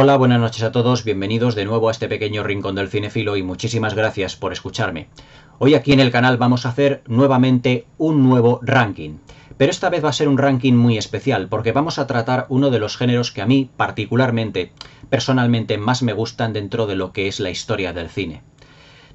Hola, buenas noches a todos, bienvenidos de nuevo a este pequeño rincón del cinefilo y muchísimas gracias por escucharme. Hoy aquí en el canal vamos a hacer nuevamente un nuevo ranking. Pero esta vez va a ser un ranking muy especial porque vamos a tratar uno de los géneros que a mí particularmente, personalmente más me gustan dentro de lo que es la historia del cine.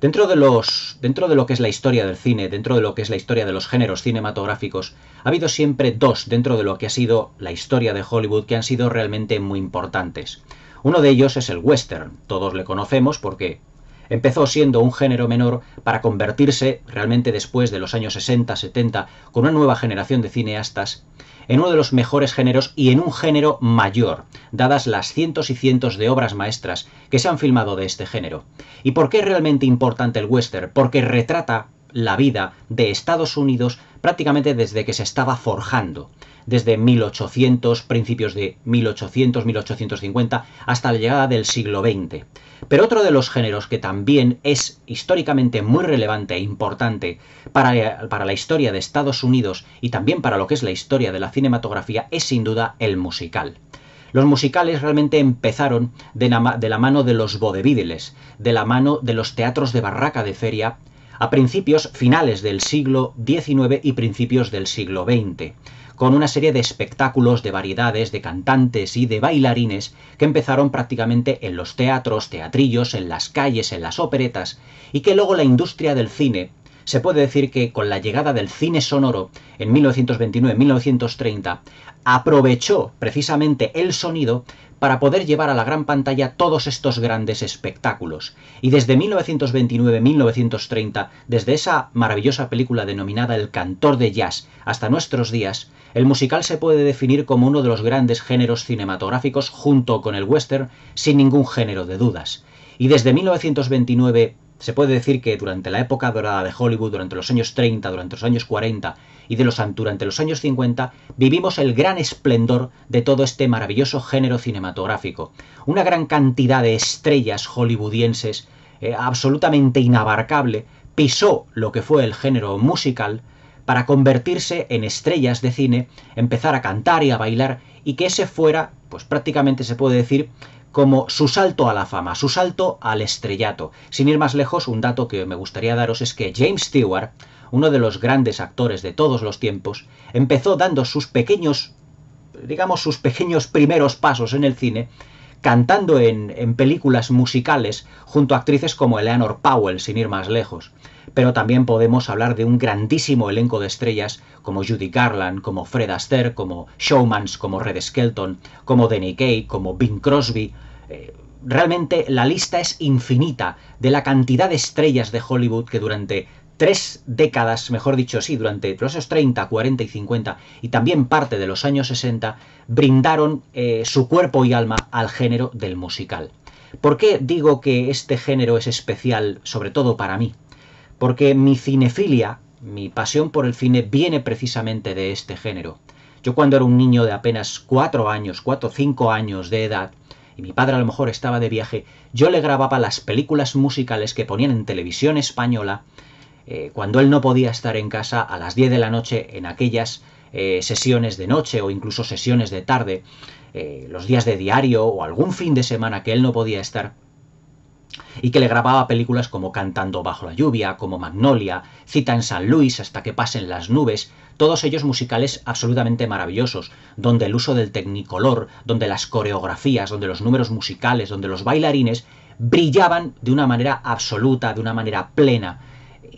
Dentro de, los, dentro de lo que es la historia del cine, dentro de lo que es la historia de los géneros cinematográficos, ha habido siempre dos dentro de lo que ha sido la historia de Hollywood que han sido realmente muy importantes. Uno de ellos es el western. Todos le conocemos porque empezó siendo un género menor para convertirse realmente después de los años 60-70 con una nueva generación de cineastas en uno de los mejores géneros y en un género mayor, dadas las cientos y cientos de obras maestras que se han filmado de este género. ¿Y por qué es realmente importante el western? Porque retrata la vida de Estados Unidos prácticamente desde que se estaba forjando desde 1800, principios de 1800, 1850, hasta la llegada del siglo XX. Pero otro de los géneros que también es históricamente muy relevante e importante para, para, la historia de Estados Unidos y también para lo que es la historia de la cinematografía es sin duda el musical. Los musicales realmente empezaron de la, de la mano de los vodeville's, de la mano de los teatros de barraca de feria, a principios finales del siglo XIX y principios del siglo XX con una serie de espectáculos, de variedades, de cantantes y de bailarines que empezaron prácticamente en los teatros, teatrillos, en las calles, en las operetas, y que luego la industria del cine se puede decir que con la llegada del cine sonoro en 1929-1930 aprovechó precisamente el sonido para poder llevar a la gran pantalla todos estos grandes espectáculos. Y desde 1929-1930, desde esa maravillosa película denominada El cantor de jazz hasta nuestros días, el musical se puede definir como uno de los grandes géneros cinematográficos junto con el western sin ningún género de dudas. Y desde 1929 se puede decir que durante la época dorada de Hollywood, durante los años 30, durante los años 40 y de los, durante los años 50, vivimos el gran esplendor de todo este maravilloso género cinematográfico. Una gran cantidad de estrellas hollywoodienses eh, absolutamente inabarcable pisó lo que fue el género musical para convertirse en estrellas de cine, empezar a cantar y a bailar y que ese fuera, pues prácticamente se puede decir, como su salto a la fama, su salto al estrellato. Sin ir más lejos, un dato que me gustaría daros es que James Stewart, uno de los grandes actores de todos los tiempos, empezó dando sus pequeños, digamos, sus pequeños primeros pasos en el cine, cantando en, películas musicales junto a actrices como Eleanor Powell, sin ir más lejos pero también podemos hablar de un grandísimo elenco de estrellas como Judy Garland, como Fred Astaire, como Showmans, como Red Skelton, como Danny Kaye, como Bing Crosby. Eh, realmente la lista es infinita de la cantidad de estrellas de Hollywood que durante tres décadas, mejor dicho, sí, durante los años 30, 40 y 50 y también parte de los años 60, brindaron eh, su cuerpo y alma al género del musical. ¿Por qué digo que este género es especial, sobre todo para mí? porque mi cinefilia, mi pasión por el cine, viene precisamente de este género. Yo cuando era un niño de apenas cuatro años, cuatro o cinco años de edad, y mi padre a lo mejor estaba de viaje, yo le grababa las películas musicales que ponían en televisión española eh, cuando él no podía estar en casa a las 10 de la noche en aquellas eh, sesiones de noche o incluso sesiones de tarde, eh, los días de diario o algún fin de semana que él no podía estar y que le grababa películas como Cantando bajo la lluvia, como Magnolia, Cita en San Luis hasta que pasen las nubes, todos ellos musicales absolutamente maravillosos, donde el uso del tecnicolor, donde las coreografías, donde los números musicales, donde los bailarines brillaban de una manera absoluta, de una manera plena,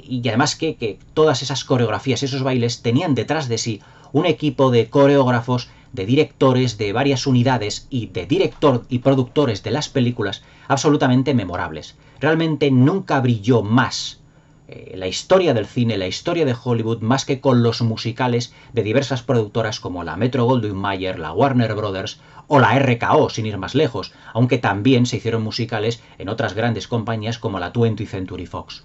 y además que, que todas esas coreografías, esos bailes tenían detrás de sí un equipo de coreógrafos de directores de varias unidades y de director y productores de las películas absolutamente memorables. Realmente nunca brilló más eh, la historia del cine, la historia de Hollywood, más que con los musicales de diversas productoras como la Metro Goldwyn Mayer, la Warner Brothers o la RKO, sin ir más lejos, aunque también se hicieron musicales en otras grandes compañías como la 20th Century Fox.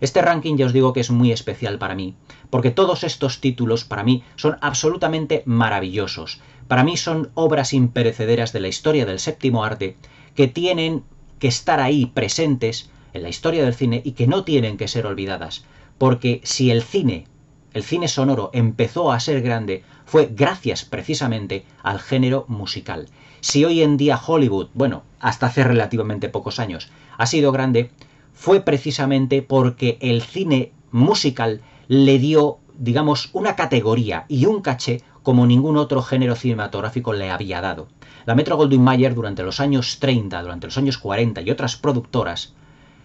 Este ranking ya os digo que es muy especial para mí, porque todos estos títulos para mí son absolutamente maravillosos. Para mí son obras imperecederas de la historia del séptimo arte que tienen que estar ahí presentes en la historia del cine y que no tienen que ser olvidadas. Porque si el cine el cine sonoro empezó a ser grande fue gracias precisamente al género musical. Si hoy en día Hollywood, bueno, hasta hace relativamente pocos años, ha sido grande, fue precisamente porque el cine musical le dio, digamos, una categoría y un caché como ningún otro género cinematográfico le había dado. La Metro Goldwyn Mayer durante los años 30, durante los años 40 y otras productoras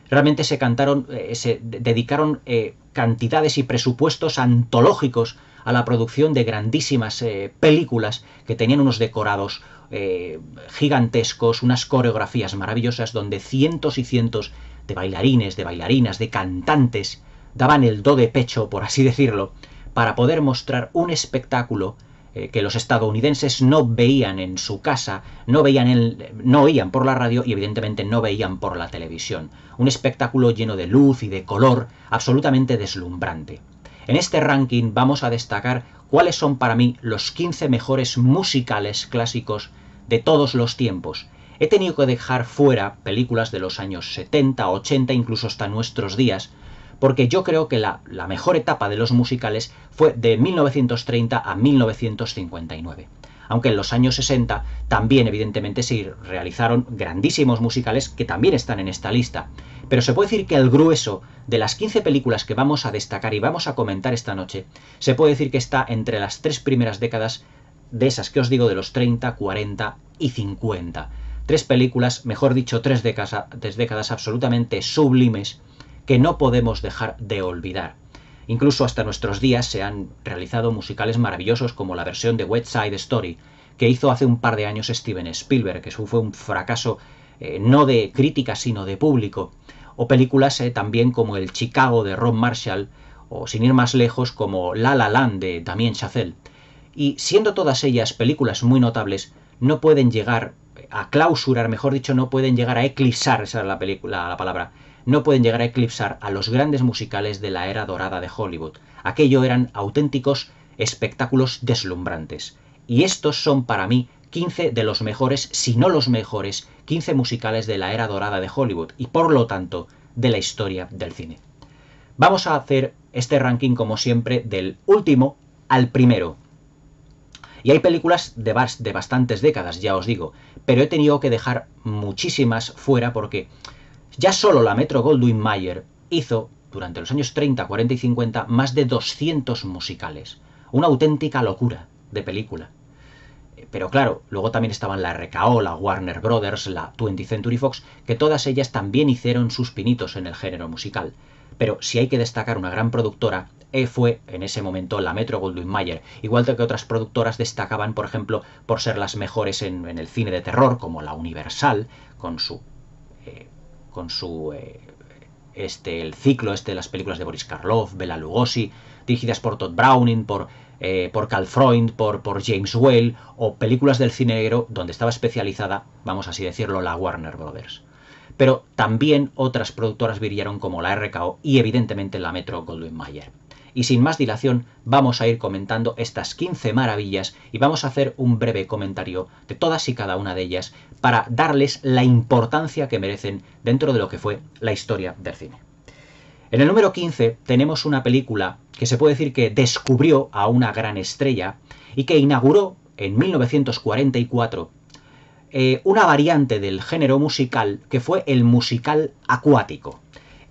realmente se cantaron, eh, se dedicaron eh, cantidades y presupuestos antológicos a la producción de grandísimas eh, películas que tenían unos decorados gigantescos, unas coreografías maravillosas donde cientos y cientos de bailarines, de bailarinas, de cantantes daban el do de pecho, por así decirlo, para poder mostrar un espectáculo eh, que los estadounidenses no veían en su casa, no veían el, no oían por la radio y evidentemente no veían por la televisión. Un espectáculo lleno de luz y de color, absolutamente deslumbrante. En este ranking vamos a destacar cuáles son para mí los 15 mejores musicales clásicos de todos los tiempos. He tenido que dejar fuera películas de los años 70, 80, incluso hasta nuestros días, porque yo creo que la, mejor etapa de los musicales fue de 1930 a 1959 aunque en los años 60 también evidentemente se realizaron grandísimos musicales que también están en esta lista. Pero se puede decir que el grueso de las 15 películas que vamos a destacar y vamos a comentar esta noche, se puede decir que está entre las tres primeras décadas de esas que os digo de los 30, 40 y 50. Tres películas, mejor dicho, tres décadas, tres décadas absolutamente sublimes que no podemos dejar de olvidar. Incluso hasta nuestros días se han realizado musicales maravillosos como la versión de West Side Story que hizo hace un par de años Steven Spielberg, que fue un fracaso eh, no de crítica sino de público, o películas eh, también como El Chicago de Rob Marshall, o sin ir más lejos como La La Land de Damien Chazelle. Y siendo todas ellas películas muy notables, no pueden llegar a clausurar, mejor dicho, no pueden llegar a eclipsar, esa es la, película, la palabra, no pueden llegar a eclipsar a los grandes musicales de la era dorada de Hollywood. Aquello eran auténticos espectáculos deslumbrantes. Y estos son para mí 15 de los mejores, si no los mejores, 15 musicales de la era dorada de Hollywood y por lo tanto de la historia del cine. Vamos a hacer este ranking como siempre del último al primero. Y hay películas de, de bastantes décadas, ya os digo, pero he tenido que dejar muchísimas fuera porque ya solo la Metro Goldwyn Mayer hizo, durante los años 30, 40 y 50, más de 200 musicales. Una auténtica locura de película. Pero claro, luego también estaban la RKO, la Warner Brothers, la 20th Century Fox, que todas ellas también hicieron sus pinitos en el género musical. Pero si hay que destacar una gran productora, fue en ese momento la Metro Goldwyn Mayer, igual que otras productoras destacaban, por ejemplo, por ser las mejores en, el cine de terror, como la Universal, con su eh, con su eh, este el ciclo este de las películas de Boris Karloff, Bela Lugosi, dirigidas por Todd Browning, por eh, por Carl Freund, por, por James Whale, o películas del cine negro donde estaba especializada, vamos así decirlo, la Warner Brothers. Pero también otras productoras brillaron como la RKO y evidentemente la Metro Goldwyn Mayer y sin más dilación vamos a ir comentando estas 15 maravillas y vamos a hacer un breve comentario de todas y cada una de ellas para darles la importancia que merecen dentro de lo que fue la historia del cine. En el número 15 tenemos una película que se puede decir que descubrió a una gran estrella y que inauguró en 1944 eh, una variante del género musical que fue el musical acuático.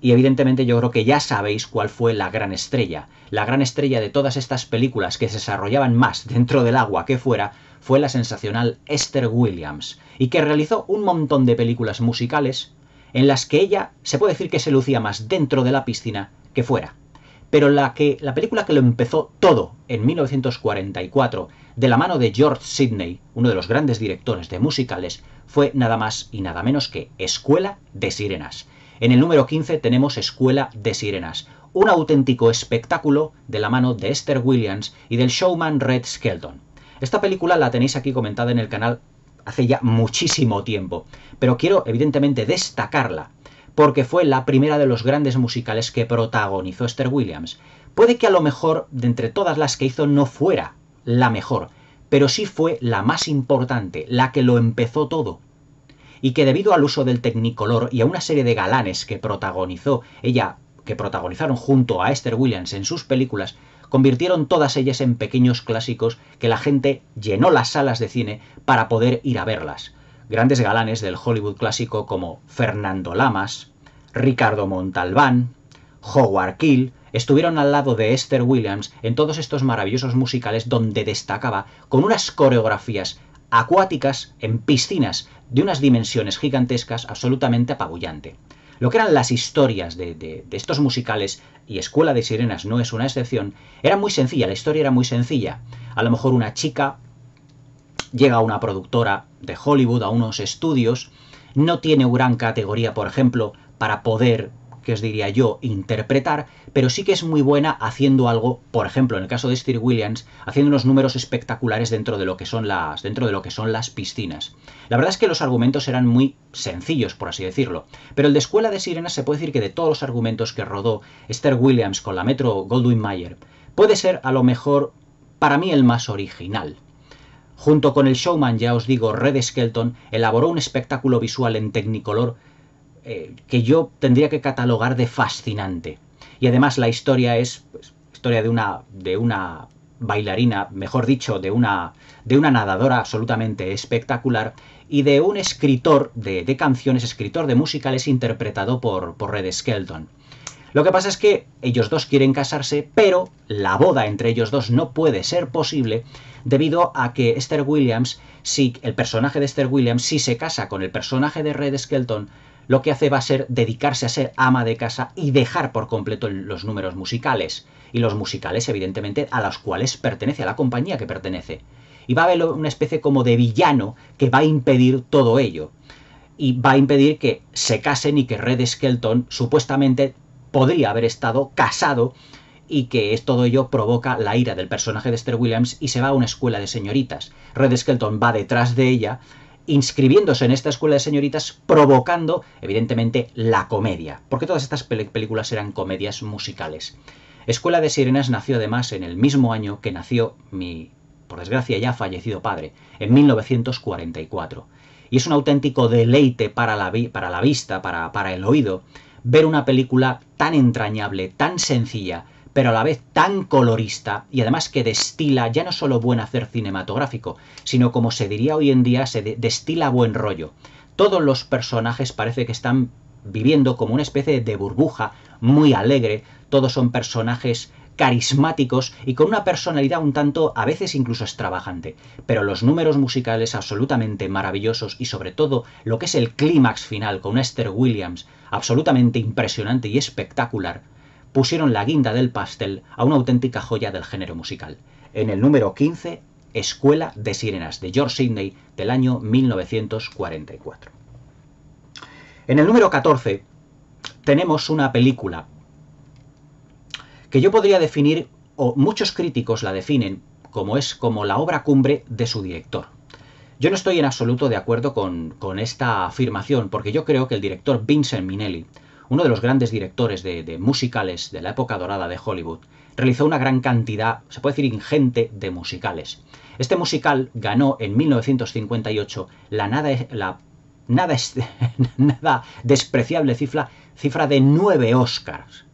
Y evidentemente yo creo que ya sabéis cuál fue la gran estrella. La gran estrella de todas estas películas que se desarrollaban más dentro del agua que fuera fue la sensacional Esther Williams, y que realizó un montón de películas musicales en las que ella se puede decir que se lucía más dentro de la piscina que fuera. Pero la, que, la película que lo empezó todo en 1944, de la mano de George Sidney, uno de los grandes directores de musicales, fue nada más y nada menos que Escuela de Sirenas. En el número 15 tenemos Escuela de Sirenas, un auténtico espectáculo de la mano de Esther Williams y del showman Red Skelton. Esta película la tenéis aquí comentada en el canal hace ya muchísimo tiempo, pero quiero evidentemente destacarla porque fue la primera de los grandes musicales que protagonizó Esther Williams. Puede que a lo mejor de entre todas las que hizo no fuera la mejor, pero sí fue la más importante, la que lo empezó todo y que debido al uso del Technicolor y a una serie de galanes que protagonizó ella, que protagonizaron junto a Esther Williams en sus películas, convirtieron todas ellas en pequeños clásicos que la gente llenó las salas de cine para poder ir a verlas. Grandes galanes del Hollywood clásico como Fernando Lamas, Ricardo Montalbán, Howard Keel, estuvieron al lado de Esther Williams en todos estos maravillosos musicales donde destacaba con unas coreografías acuáticas en piscinas de unas dimensiones gigantescas absolutamente apabullante. Lo que eran las historias de, estos musicales, y Escuela de Sirenas no es una excepción, era muy sencilla, la historia era muy sencilla. A lo mejor una chica llega a una productora de Hollywood, a unos estudios, no tiene gran categoría, por ejemplo, para poder que os diría yo, interpretar, pero sí que es muy buena haciendo algo, por ejemplo, en el caso de Steve Williams, haciendo unos números espectaculares dentro de lo que son las, dentro de lo que son las piscinas. La verdad es que los argumentos eran muy sencillos, por así decirlo, pero el de Escuela de Sirenas se puede decir que de todos los argumentos que rodó Esther Williams con la Metro Goldwyn Mayer, puede ser a lo mejor para mí el más original. Junto con el showman, ya os digo, Red Skelton elaboró un espectáculo visual en Technicolor eh, que yo tendría que catalogar de fascinante. Y además la historia es pues, historia de una, de una bailarina, mejor dicho, de una, de una nadadora absolutamente espectacular y de un escritor de, canciones, escritor de musicales interpretado por, por Red Skelton. Lo que pasa es que ellos dos quieren casarse, pero la boda entre ellos dos no puede ser posible debido a que Esther Williams, si el personaje de Esther Williams, si se casa con el personaje de Red Skelton, lo que hace va a ser dedicarse a ser ama de casa y dejar por completo los números musicales. Y los musicales, evidentemente, a los cuales pertenece, a la compañía que pertenece. Y va a haber una especie como de villano que va a impedir todo ello. Y va a impedir que se casen y que Red Skelton supuestamente podría haber estado casado y que todo ello provoca la ira del personaje de Esther Williams y se va a una escuela de señoritas. Red Skelton va detrás de ella inscribiéndose en esta escuela de señoritas, provocando, evidentemente, la comedia, porque todas estas películas eran comedias musicales. Escuela de Sirenas nació además en el mismo año que nació mi, por desgracia, ya fallecido padre, en 1944. Y es un auténtico deleite para la, para la vista, para, para el oído, ver una película tan entrañable, tan sencilla, pero a la vez tan colorista y además que destila ya no solo buen hacer cinematográfico, sino como se diría hoy en día, se destila buen rollo. Todos los personajes parece que están viviendo como una especie de burbuja muy alegre, todos son personajes carismáticos y con una personalidad un tanto a veces incluso extravagante, pero los números musicales absolutamente maravillosos y sobre todo lo que es el clímax final con Esther Williams absolutamente impresionante y espectacular, pusieron la guinda del pastel a una auténtica joya del género musical. En el número 15, Escuela de Sirenas, de George Sidney, del año 1944. En el número 14 tenemos una película que yo podría definir, o muchos críticos la definen, como es como la obra cumbre de su director. Yo no estoy en absoluto de acuerdo con, con esta afirmación, porque yo creo que el director Vincent Minnelli uno de los grandes directores de, musicales de la época dorada de Hollywood, realizó una gran cantidad, se puede decir ingente, de musicales. Este musical ganó en 1958 la nada, la nada, nada despreciable cifra, cifra de nueve Oscars.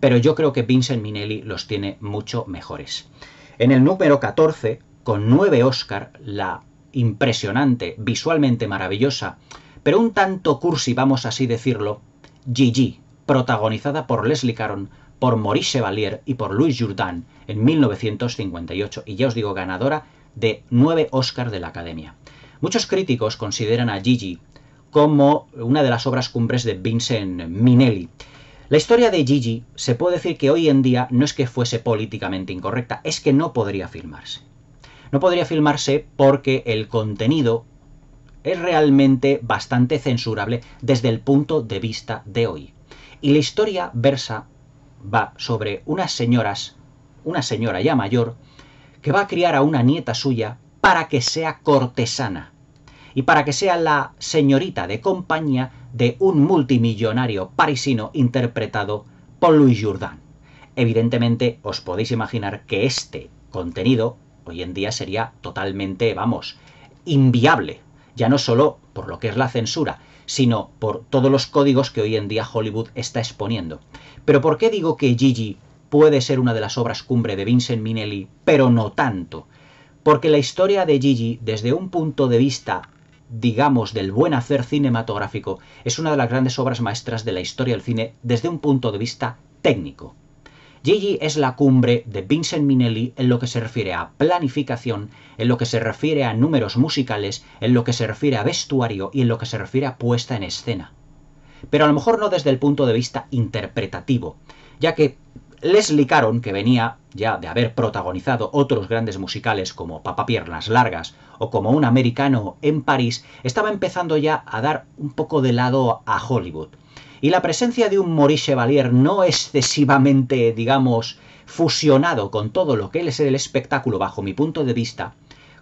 Pero yo creo que Vincent Minnelli los tiene mucho mejores. En el número 14, con nueve Oscars, la impresionante, visualmente maravillosa, pero un tanto cursi, vamos así decirlo, Gigi, protagonizada por Leslie Caron, por Maurice Chevalier y por Louis Jourdan en 1958, y ya os digo, ganadora de nueve Oscars de la Academia. Muchos críticos consideran a Gigi como una de las obras cumbres de Vincent Minnelli. La historia de Gigi se puede decir que hoy en día no es que fuese políticamente incorrecta, es que no podría filmarse. No podría filmarse porque el contenido es realmente bastante censurable desde el punto de vista de hoy. Y la historia versa va sobre unas señoras, una señora ya mayor, que va a criar a una nieta suya para que sea cortesana y para que sea la señorita de compañía de un multimillonario parisino interpretado por Louis Jourdan. Evidentemente os podéis imaginar que este contenido hoy en día sería totalmente, vamos, inviable ya no solo por lo que es la censura, sino por todos los códigos que hoy en día Hollywood está exponiendo. Pero ¿por qué digo que Gigi puede ser una de las obras cumbre de Vincent Minnelli, pero no tanto. Porque la historia de Gigi, desde un punto de vista, digamos, del buen hacer cinematográfico, es una de las grandes obras maestras de la historia del cine desde un punto de vista técnico. Gigi es la cumbre de Vincent Minnelli en lo que se refiere a planificación, en lo que se refiere a números musicales, en lo que se refiere a vestuario y en lo que se refiere a puesta en escena. Pero a lo mejor no desde el punto de vista interpretativo, ya que Leslie Caron, que venía ya de haber protagonizado otros grandes musicales como Papa Piernas Largas o como Un Americano en París, estaba empezando ya a dar un poco de lado a Hollywood. Y la presencia de un Maurice Chevalier no excesivamente, digamos, fusionado con todo lo que es el espectáculo bajo mi punto de vista,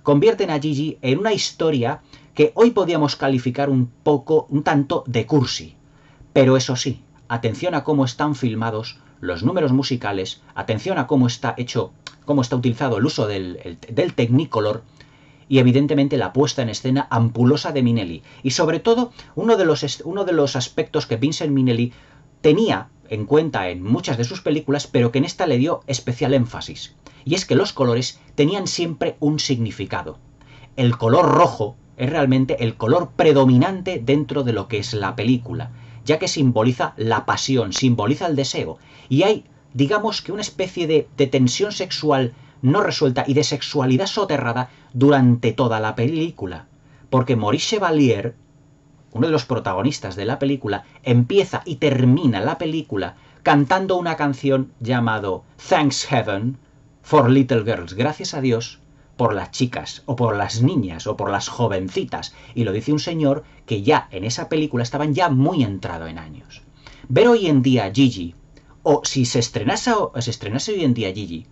convierten a Gigi en una historia que hoy podíamos calificar un poco, un tanto de cursi. Pero eso sí, atención a cómo están filmados los números musicales, atención a cómo está hecho, cómo está utilizado el uso del, del Technicolor y evidentemente la puesta en escena ampulosa de Minelli. Y sobre todo, uno de los, uno de los aspectos que Vincent Minelli tenía en cuenta en muchas de sus películas, pero que en esta le dio especial énfasis. Y es que los colores tenían siempre un significado. El color rojo es realmente el color predominante dentro de lo que es la película ya que simboliza la pasión, simboliza el deseo. Y hay, digamos que una especie de, tensión sexual no resuelta y de sexualidad soterrada durante toda la película. Porque Maurice Chevalier, uno de los protagonistas de la película, empieza y termina la película cantando una canción llamado Thanks Heaven for Little Girls. Gracias a Dios por las chicas, o por las niñas, o por las jovencitas. Y lo dice un señor que ya en esa película estaban ya muy entrado en años. Ver hoy en día Gigi, o si se estrenase, se estrenase hoy en día Gigi,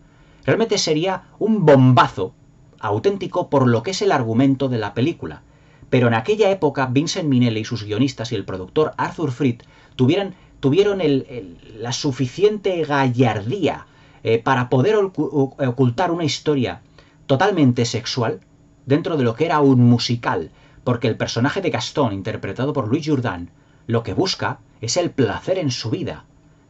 realmente sería un bombazo auténtico por lo que es el argumento de la película. Pero en aquella época Vincent Minnelli y sus guionistas y el productor Arthur Fried tuvieron, la suficiente gallardía eh, para poder ocultar una historia totalmente sexual dentro de lo que era un musical, porque el personaje de Gastón, interpretado por Louis Jourdan, lo que busca es el placer en su vida,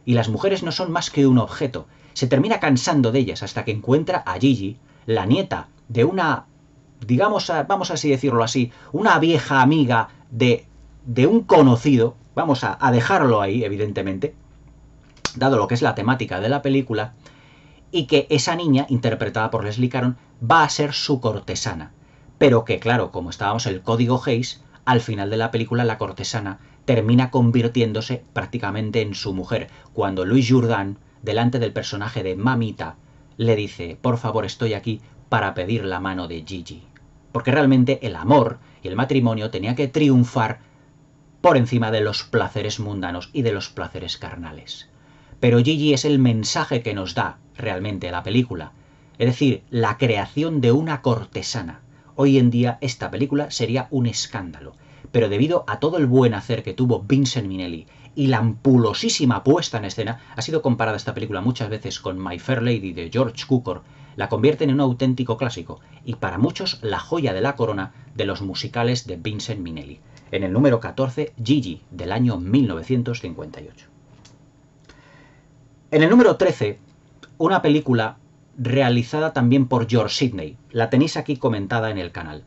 y las mujeres no son más que un objeto. Se termina cansando de ellas hasta que encuentra a Gigi, la nieta de una, digamos, vamos así decirlo así, una vieja amiga de, de un conocido, vamos a, a dejarlo ahí, evidentemente, dado lo que es la temática de la película, y que esa niña, interpretada por Leslie Caron, va a ser su cortesana. Pero que, claro, como estábamos el código Hayes, al final de la película la cortesana termina convirtiéndose prácticamente en su mujer, cuando Louis Jourdan, delante del personaje de Mamita, le dice, por favor estoy aquí para pedir la mano de Gigi. Porque realmente el amor y el matrimonio tenía que triunfar por encima de los placeres mundanos y de los placeres carnales. Pero Gigi es el mensaje que nos da realmente la película. Es decir, la creación de una cortesana. Hoy en día esta película sería un escándalo. Pero debido a todo el buen hacer que tuvo Vincent Minnelli y la ampulosísima puesta en escena, ha sido comparada esta película muchas veces con My Fair Lady de George Cukor, la convierten en un auténtico clásico y para muchos la joya de la corona de los musicales de Vincent Minnelli. En el número 14, Gigi, del año 1958. En el número 13, una película realizada también por George Sidney. La tenéis aquí comentada en el canal.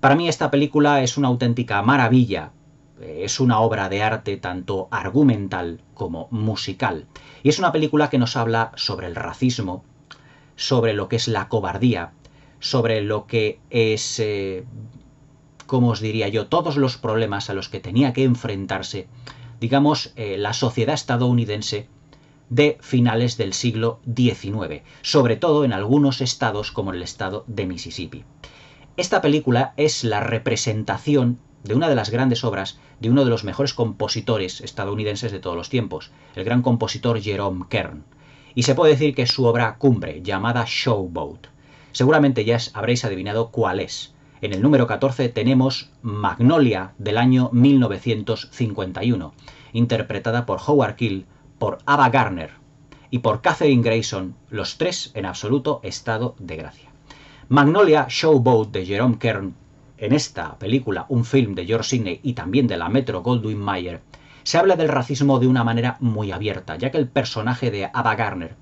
Para mí esta película es una auténtica maravilla. Es una obra de arte tanto argumental como musical. Y es una película que nos habla sobre el racismo, sobre lo que es la cobardía, sobre lo que es, eh, como os diría yo, todos los problemas a los que tenía que enfrentarse, digamos, eh, la sociedad estadounidense de finales del siglo XIX, sobre todo en algunos estados como el estado de Mississippi. Esta película es la representación de una de las grandes obras de uno de los mejores compositores estadounidenses de todos los tiempos, el gran compositor Jerome Kern. Y se puede decir que es su obra cumbre, llamada Showboat. Seguramente ya habréis adivinado cuál es. En el número 14 tenemos Magnolia del año 1951, interpretada por Howard Keel por Ava Garner y por Catherine Grayson, los tres en absoluto estado de gracia. Magnolia Showboat de Jerome Kern, en esta película, un film de George Sidney y también de la Metro Goldwyn Mayer, se habla del racismo de una manera muy abierta, ya que el personaje de Ava Garner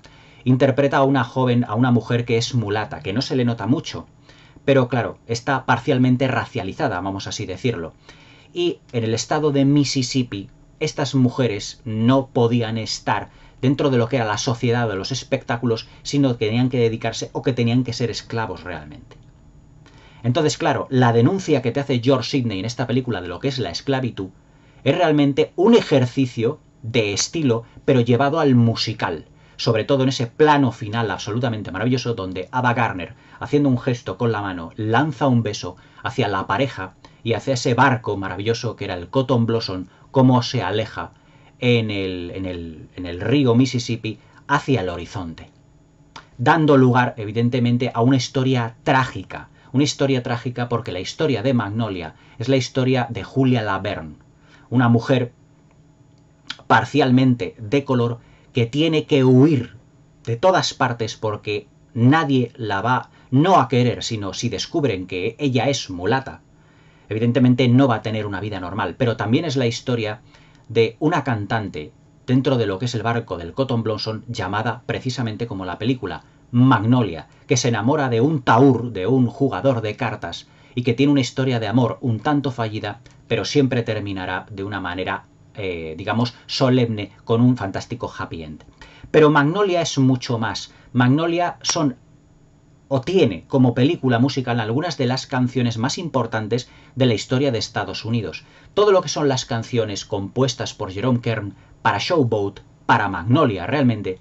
interpreta a una joven, a una mujer que es mulata, que no se le nota mucho, pero claro, está parcialmente racializada, vamos así decirlo. Y en el estado de Mississippi, estas mujeres no podían estar dentro de lo que era la sociedad de los espectáculos, sino que tenían que dedicarse o que tenían que ser esclavos realmente. Entonces, claro, la denuncia que te hace George Sidney en esta película de lo que es la esclavitud es realmente un ejercicio de estilo, pero llevado al musical. Sobre todo en ese plano final absolutamente maravilloso donde Ava Garner, haciendo un gesto con la mano, lanza un beso hacia la pareja y hacia ese barco maravilloso que era el Cotton Blossom, como se aleja en el, en el, en el río Mississippi hacia el horizonte. Dando lugar, evidentemente, a una historia trágica. Una historia trágica porque la historia de Magnolia es la historia de Julia Laverne, una mujer parcialmente de color que tiene que huir de todas partes porque nadie la va no a querer, sino si descubren que ella es mulata. Evidentemente no va a tener una vida normal, pero también es la historia de una cantante dentro de lo que es el barco del Cotton Blossom llamada precisamente como la película Magnolia, que se enamora de un taur, de un jugador de cartas, y que tiene una historia de amor un tanto fallida, pero siempre terminará de una manera, eh, digamos, solemne, con un fantástico happy end. Pero Magnolia es mucho más. Magnolia son o tiene como película musical algunas de las canciones más importantes de la historia de Estados Unidos. Todo lo que son las canciones compuestas por Jerome Kern para Showboat, para Magnolia realmente,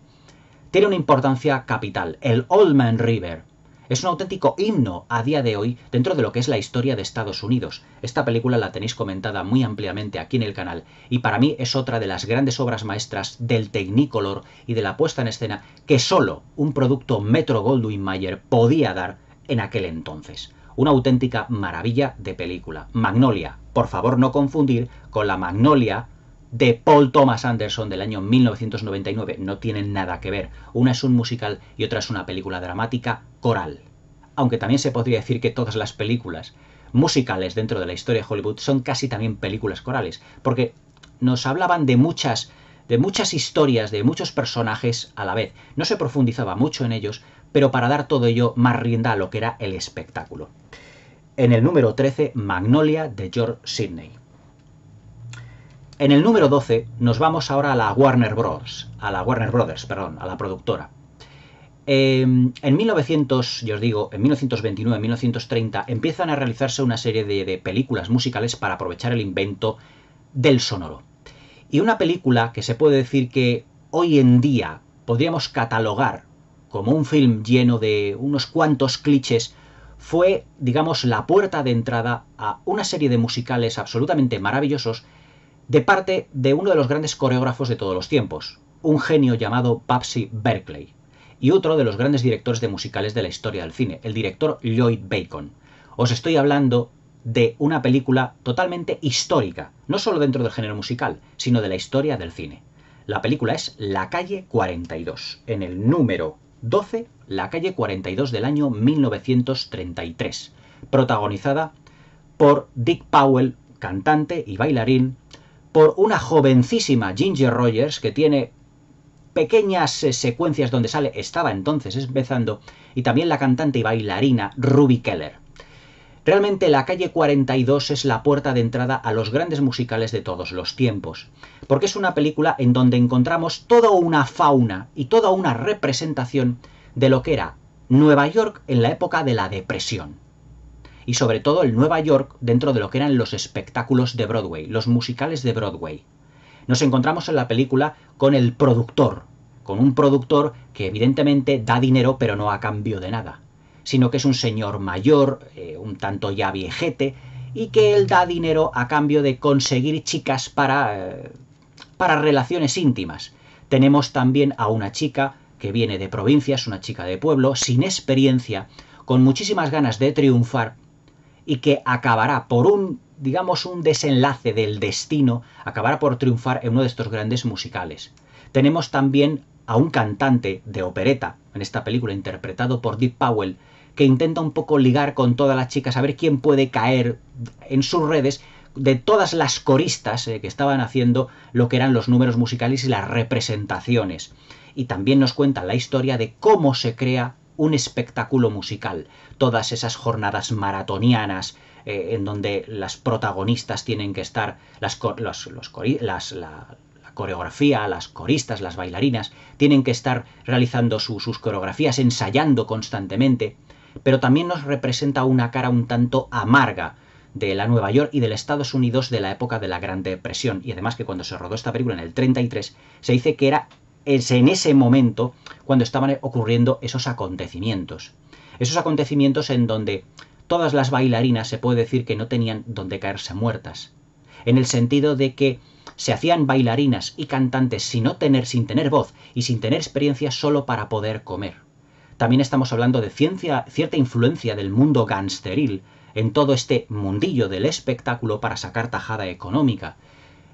tiene una importancia capital. El Old Man River, es un auténtico himno a día de hoy dentro de lo que es la historia de Estados Unidos. Esta película la tenéis comentada muy ampliamente aquí en el canal y para mí es otra de las grandes obras maestras del Technicolor y de la puesta en escena que solo un producto Metro Goldwyn Mayer podía dar en aquel entonces. Una auténtica maravilla de película. Magnolia, por favor no confundir con la Magnolia de Paul Thomas Anderson del año 1999 no tienen nada que ver. Una es un musical y otra es una película dramática coral. Aunque también se podría decir que todas las películas musicales dentro de la historia de Hollywood son casi también películas corales, porque nos hablaban de muchas de muchas historias, de muchos personajes a la vez. No se profundizaba mucho en ellos, pero para dar todo ello más rienda a lo que era el espectáculo. En el número 13, Magnolia de George Sidney. En el número 12 nos vamos ahora a la Warner Bros. A la Warner Brothers, perdón, a la productora. Em, en 1900, yo os digo, en 1929-1930 empiezan a realizarse una serie de, de películas musicales para aprovechar el invento del sonoro. Y una película que se puede decir que hoy en día podríamos catalogar como un film lleno de unos cuantos clichés fue, digamos, la puerta de entrada a una serie de musicales absolutamente maravillosos de parte de uno de los grandes coreógrafos de todos los tiempos, un genio llamado Babsy Berkeley, y otro de los grandes directores de musicales de la historia del cine, el director Lloyd Bacon. Os estoy hablando de una película totalmente histórica, no solo dentro del género musical, sino de la historia del cine. La película es La calle 42, en el número 12, La calle 42 del año 1933, protagonizada por Dick Powell, cantante y bailarín, por una jovencísima Ginger Rogers que tiene pequeñas eh, secuencias donde sale, estaba entonces empezando, y también la cantante y bailarina Ruby Keller. Realmente la calle 42 es la puerta de entrada a los grandes musicales de todos los tiempos, porque es una película en donde encontramos toda una fauna y toda una representación de lo que era Nueva York en la época de la depresión y sobre todo el Nueva York dentro de lo que eran los espectáculos de Broadway, los musicales de Broadway. Nos encontramos en la película con el productor, con un productor que evidentemente da dinero pero no a cambio de nada, sino que es un señor mayor, eh, un tanto ya viejete, y que él da dinero a cambio de conseguir chicas para, eh, para relaciones íntimas. Tenemos también a una chica que viene de provincias, una chica de pueblo, sin experiencia, con muchísimas ganas de triunfar y que acabará por un, digamos, un desenlace del destino, acabará por triunfar en uno de estos grandes musicales. Tenemos también a un cantante de opereta en esta película interpretado por Deep Powell, que intenta un poco ligar con todas las chicas, a ver quién puede caer en sus redes de todas las coristas eh, que estaban haciendo lo que eran los números musicales y las representaciones. y también nos cuenta la historia de cómo se crea un espectáculo musical. Todas esas jornadas maratonianas eh, en donde las protagonistas tienen que estar, las, la, coreografía, las coristas, las bailarinas, tienen que estar realizando sus coreografías, ensayando constantemente, pero también nos representa una cara un tanto amarga de la Nueva York y del Estados Unidos de la época de la Gran Depresión. Y además que cuando se rodó esta película en el 33, se dice que era en ese momento cuando estaban ocurriendo esos acontecimientos. Esos acontecimientos en donde todas las bailarinas se puede decir que no tenían donde caerse muertas. En el sentido de que se hacían bailarinas y cantantes sin tener, sin tener voz y sin tener experiencia solo para poder comer. También estamos hablando de ciencia, cierta influencia del mundo gangsteril en todo este mundillo del espectáculo para sacar tajada económica.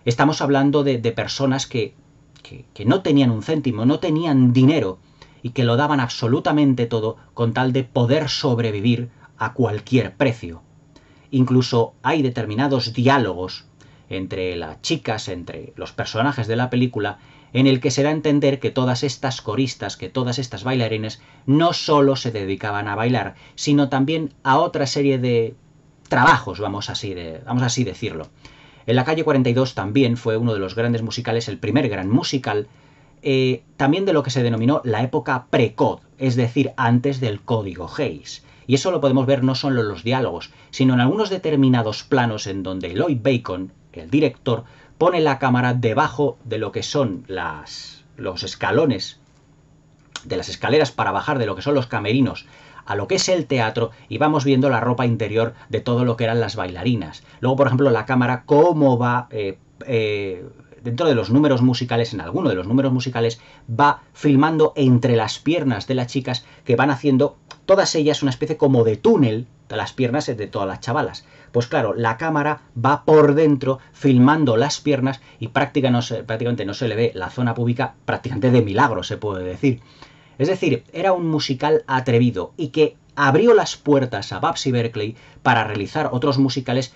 Estamos hablando de, personas que, que no tenían un céntimo, no tenían dinero y que lo daban absolutamente todo con tal de poder sobrevivir a cualquier precio. Incluso hay determinados diálogos entre las chicas, entre los personajes de la película, en el que se da a entender que todas estas coristas, que todas estas bailarines, no solo se dedicaban a bailar, sino también a otra serie de trabajos, vamos así, de, vamos así decirlo. En la calle 42 también fue uno de los grandes musicales, el primer gran musical, eh, también de lo que se denominó la época pre-code, es decir, antes del código Hayes. Y eso lo podemos ver no solo en los diálogos, sino en algunos determinados planos en donde Lloyd Bacon, el director, pone la cámara debajo de lo que son las, los escalones de las escaleras para bajar de lo que son los camerinos a lo que es el teatro y vamos viendo la ropa interior de todo lo que eran las bailarinas. Luego, por ejemplo, la cámara, cómo va eh, eh, dentro de los números musicales, en alguno de los números musicales, va filmando entre las piernas de las chicas que van haciendo todas ellas una especie como de túnel de las piernas de todas las chavalas. Pues claro, la cámara va por dentro filmando las piernas y prácticamente no se le ve la zona pública prácticamente de milagro, se puede decir. Es decir, era un musical atrevido y que abrió las puertas a Babsy Berkeley para realizar otros musicales,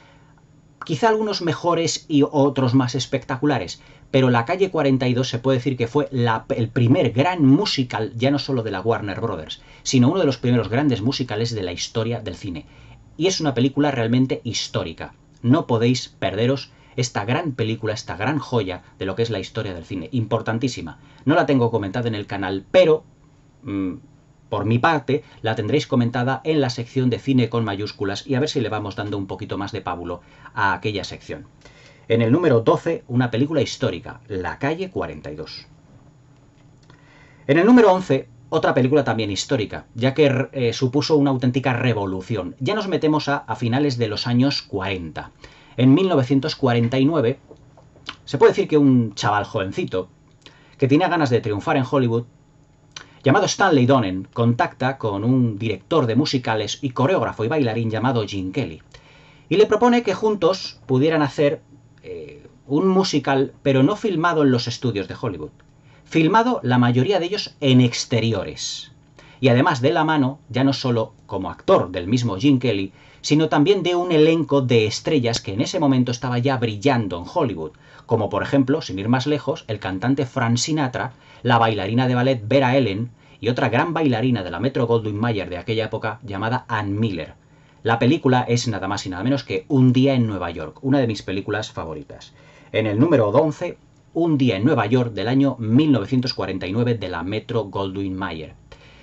quizá algunos mejores y otros más espectaculares, pero La calle 42 se puede decir que fue el primer gran musical, ya no solo de la Warner Brothers, sino uno de los primeros grandes musicales de la historia del cine y es una película realmente histórica. No podéis perderos esta gran película, esta gran joya de lo que es la historia del cine. Importantísima. No la tengo comentada en el canal, pero por mi parte la tendréis comentada en la sección de cine con mayúsculas y a ver si le vamos dando un poquito más de pábulo a aquella sección. En el número 12, una película histórica, La calle 42. En el número 11, otra película también histórica, ya que eh, supuso una auténtica revolución. Ya nos metemos a, a finales de los años 40. En 1949, se puede decir que un chaval jovencito, que tenía ganas de triunfar en Hollywood, llamado Stanley Donen, contacta con un director de musicales y coreógrafo y bailarín llamado Gene Kelly, y le propone que juntos pudieran hacer eh, un musical, pero no filmado en los estudios de Hollywood, filmado la mayoría de ellos en exteriores. Y además de la mano, ya no solo como actor del mismo Gene Kelly, sino también de un elenco de estrellas que en ese momento estaba ya brillando en Hollywood, como por ejemplo, sin ir más lejos, el cantante Frank Sinatra, la bailarina de ballet Vera Ellen y otra gran bailarina de la Metro Goldwyn Mayer de aquella época llamada Ann Miller. La película es nada más y nada menos que Un día en Nueva York, una de mis películas favoritas. En el número 11 un día en Nueva York del año 1949 de la Metro Goldwyn Mayer.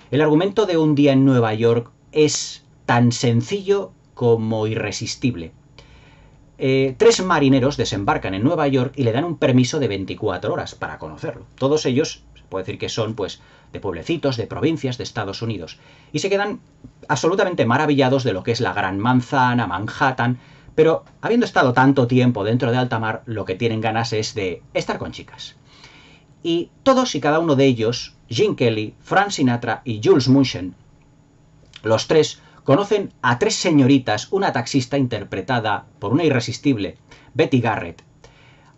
El argumento de Un día en Nueva York es tan sencillo como irresistible. Eh, tres marineros desembarcan en Nueva York y le dan un permiso de 24 horas para conocerlo. Todos ellos, se puede decir que son, pues, de pueblecitos, de provincias de Estados Unidos. Y se quedan absolutamente maravillados de lo que es la Gran Manzana, Manhattan, pero habiendo estado tanto tiempo dentro de alta mar, lo que tienen ganas es de estar con chicas. Y todos y cada uno de ellos, Gene Kelly, Frank Sinatra y Jules Munchen, los tres conocen a tres señoritas, una taxista interpretada por una irresistible Betty Garrett,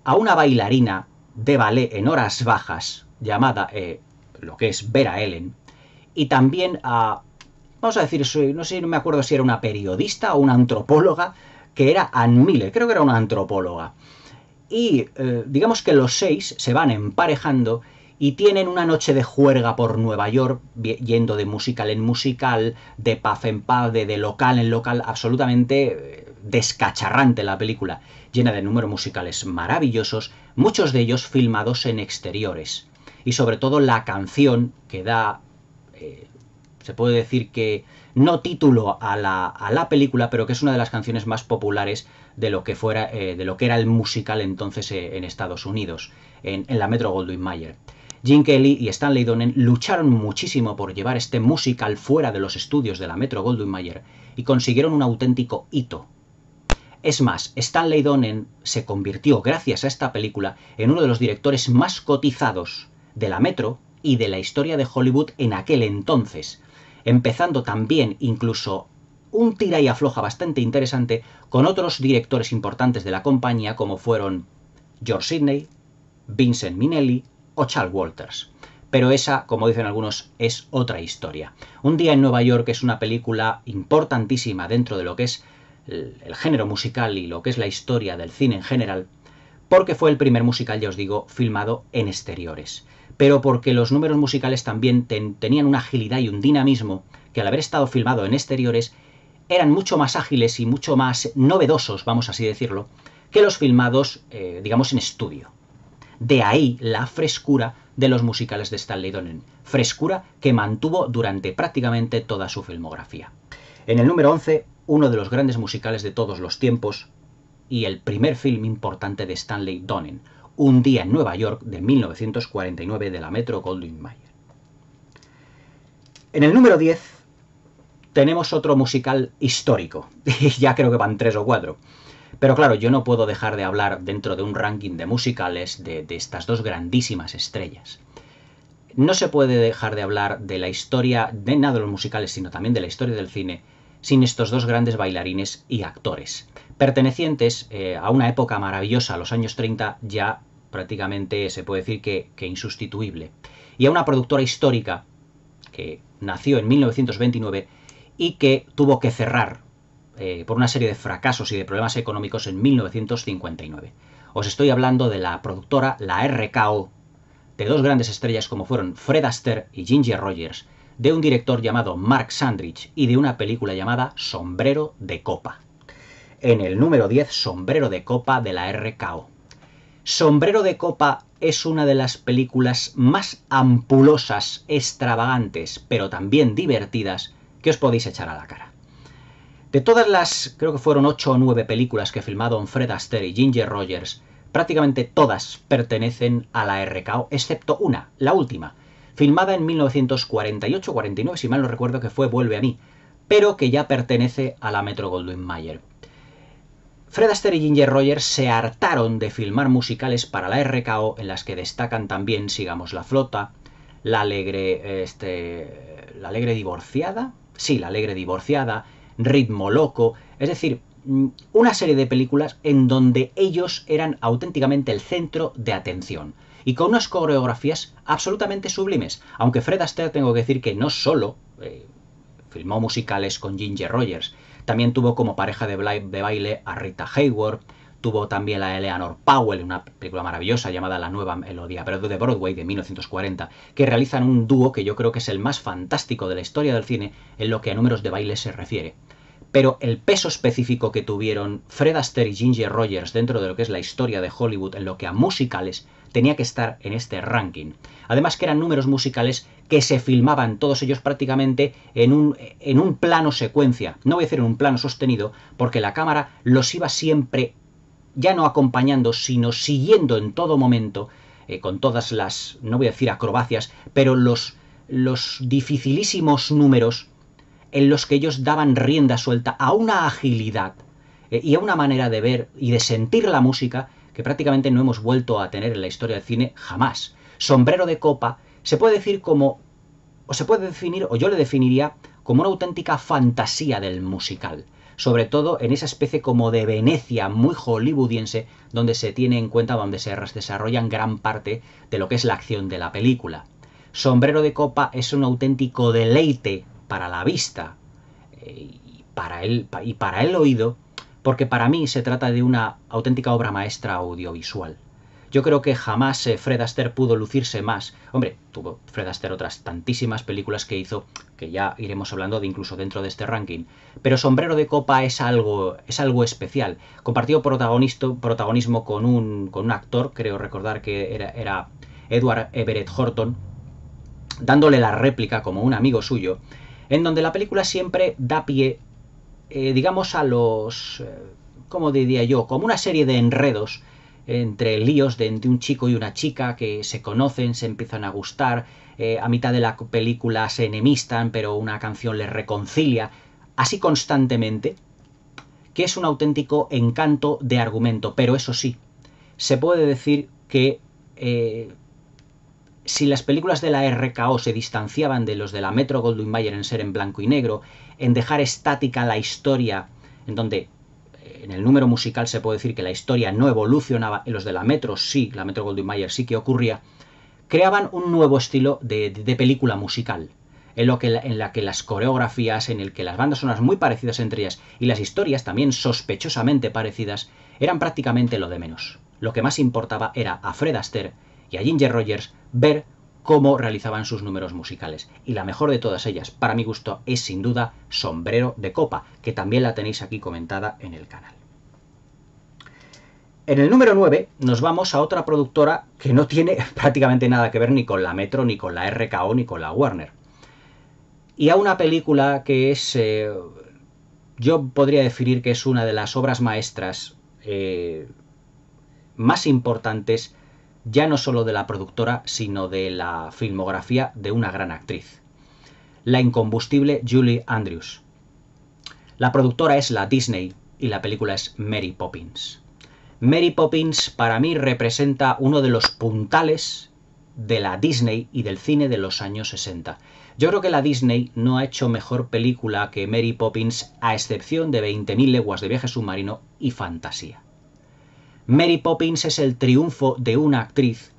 a una bailarina de ballet en horas bajas llamada eh, lo que es Vera Ellen, y también a, vamos a decir, no sé, no me acuerdo si era una periodista o una antropóloga que era Ann Miller, creo que era una antropóloga. Y eh, digamos que los seis se van emparejando y tienen una noche de juerga por Nueva York, yendo de musical en musical, de paz en paz, de, local en local, absolutamente eh, descacharrante la película, llena de números musicales maravillosos, muchos de ellos filmados en exteriores. Y sobre todo la canción que da, eh, se puede decir que no título a la, película, pero que es una de las canciones más populares de lo que, fuera, eh, de lo que era el musical entonces en Estados Unidos, en, en la Metro Goldwyn Mayer. Jim Kelly y Stanley Donen lucharon muchísimo por llevar este musical fuera de los estudios de la Metro Goldwyn Mayer y consiguieron un auténtico hito. Es más, Stanley Donen se convirtió, gracias a esta película, en uno de los directores más cotizados de la Metro y de la historia de Hollywood en aquel entonces, empezando también incluso un tira y afloja bastante interesante con otros directores importantes de la compañía como fueron George Sidney, Vincent Minnelli o Charles Walters. Pero esa, como dicen algunos, es otra historia. Un día en Nueva York es una película importantísima dentro de lo que es el género musical y lo que es la historia del cine en general, porque fue el primer musical, ya os digo, filmado en exteriores. Pero porque los números musicales también tenían una agilidad y un dinamismo que al haber estado filmado en exteriores eran mucho más ágiles y mucho más novedosos, vamos así decirlo, que los filmados, eh, digamos, en estudio. De ahí la frescura de los musicales de Stanley Donen, frescura que mantuvo durante prácticamente toda su filmografía. En el número 11, uno de los grandes musicales de todos los tiempos y el primer film importante de Stanley Donen, Un día en Nueva York de 1949 de la Metro Goldwyn Mayer. En el número 10 tenemos otro musical histórico, ya creo que van tres o cuatro. Pero claro, yo no puedo dejar de hablar dentro de un ranking de musicales de, estas dos grandísimas estrellas. No se puede dejar de hablar de la historia, de nada de los musicales, sino también de la historia del cine, sin estos dos grandes bailarines y actores, pertenecientes eh, a una época maravillosa, los años 30, ya prácticamente se puede decir que, que insustituible, y a una productora histórica que nació en 1929 y que tuvo que cerrar eh, por una serie de fracasos y de problemas económicos en 1959. Os estoy hablando de la productora, la RKO, de dos grandes estrellas como fueron Fred Astaire y Ginger Rogers, de un director llamado Mark Sandrich y de una película llamada Sombrero de Copa. En el número 10, Sombrero de Copa de la RKO. Sombrero de Copa es una de las películas más ampulosas, extravagantes, pero también divertidas que os podéis echar a la cara. De todas las, creo que fueron 8 o 9 películas que filmaron Fred Astaire y Ginger Rogers, prácticamente todas pertenecen a la RKO, excepto una, la última, filmada en 1948-49, si mal no recuerdo que fue Vuelve a mí, pero que ya pertenece a la Metro Goldwyn Mayer. Fred Astaire y Ginger Rogers se hartaron de filmar musicales para la RKO en las que destacan también Sigamos la Flota, La Alegre, este, La Alegre Divorciada, sí, La Alegre Divorciada, Ritmo Loco, es decir, mm, una serie de películas en donde ellos eran auténticamente el centro de atención y con unas coreografías absolutamente sublimes. Aunque Fred Astaire tengo que decir que no solo eh, filmó musicales con Ginger Rogers, también tuvo como pareja de, baile a Rita Hayward, tuvo también a Eleanor Powell, una película maravillosa llamada La Nueva Melodía, de Broadway de 1940, que realizan un dúo que yo creo que es el más fantástico de la historia del cine en lo que a números de baile se refiere pero el peso específico que tuvieron Fred Astaire y Ginger Rogers dentro de lo que es la historia de Hollywood en lo que a musicales tenía que estar en este ranking. Además que eran números musicales que se filmaban todos ellos prácticamente en un, en un plano secuencia. No voy a decir en un plano sostenido porque la cámara los iba siempre ya no acompañando, sino siguiendo en todo momento, eh, con todas las, no voy a decir acrobacias, pero los, los dificilísimos números en los que ellos daban rienda suelta a una agilidad eh, y a una manera de ver y de sentir la música que prácticamente no hemos vuelto a tener en la historia del cine jamás. Sombrero de copa se puede decir como, o se puede definir, o yo le definiría como una auténtica fantasía del musical, sobre todo en esa especie como de Venecia muy hollywoodiense, donde se tiene en cuenta, donde se desarrollan gran parte de lo que es la acción de la película. Sombrero de copa es un auténtico deleite para la vista eh, y, para el, y para el oído, porque para mí se trata de una auténtica obra maestra audiovisual. Yo creo que jamás eh, Fred Astaire pudo lucirse más. Hombre, tuvo Fred Astaire otras tantísimas películas que hizo, que ya iremos hablando de incluso dentro de este ranking. Pero Sombrero de Copa es algo, es algo especial. Compartió protagonismo con un, actor, creo recordar que era, era Edward Everett Horton, dándole la réplica como un amigo suyo, en donde la película siempre da pie, eh, digamos, a los... Eh, ¿Cómo diría yo? Como una serie de enredos entre líos de entre un chico y una chica que se conocen, se empiezan a gustar, eh, a mitad de la película se enemistan, pero una canción les reconcilia, así constantemente, que es un auténtico encanto de argumento, pero eso sí, se puede decir que eh, si las películas de la RKO se distanciaban de los de la Metro Goldwyn Mayer en ser en blanco y negro, en dejar estática la historia, en donde en el número musical se puede decir que la historia no evolucionaba, en los de la Metro sí, la Metro Goldwyn Mayer sí que ocurría, creaban un nuevo estilo de, película musical, en, lo que, en la que las coreografías, en el que las bandas sonoras muy parecidas entre ellas y las historias también sospechosamente parecidas, eran prácticamente lo de menos. Lo que más importaba era a Fred Astaire y a Ginger Rogers ver cómo realizaban sus números musicales. Y la mejor de todas ellas, para mi gusto, es sin duda Sombrero de Copa, que también la tenéis aquí comentada en el canal. En el número 9 nos vamos a otra productora que no tiene prácticamente nada que ver ni con la Metro, ni con la RKO, ni con la Warner. Y a una película que es, eh, yo podría definir que es una de las obras maestras eh, más importantes ya no solo de la productora, sino de la filmografía de una gran actriz, la incombustible Julie Andrews. La productora es la Disney y la película es Mary Poppins. Mary Poppins para mí representa uno de los puntales de la Disney y del cine de los años 60. Yo creo que la Disney no ha hecho mejor película que Mary Poppins a excepción de 20.000 leguas de viaje submarino y fantasía. Mary Poppins es el triunfo de una actriz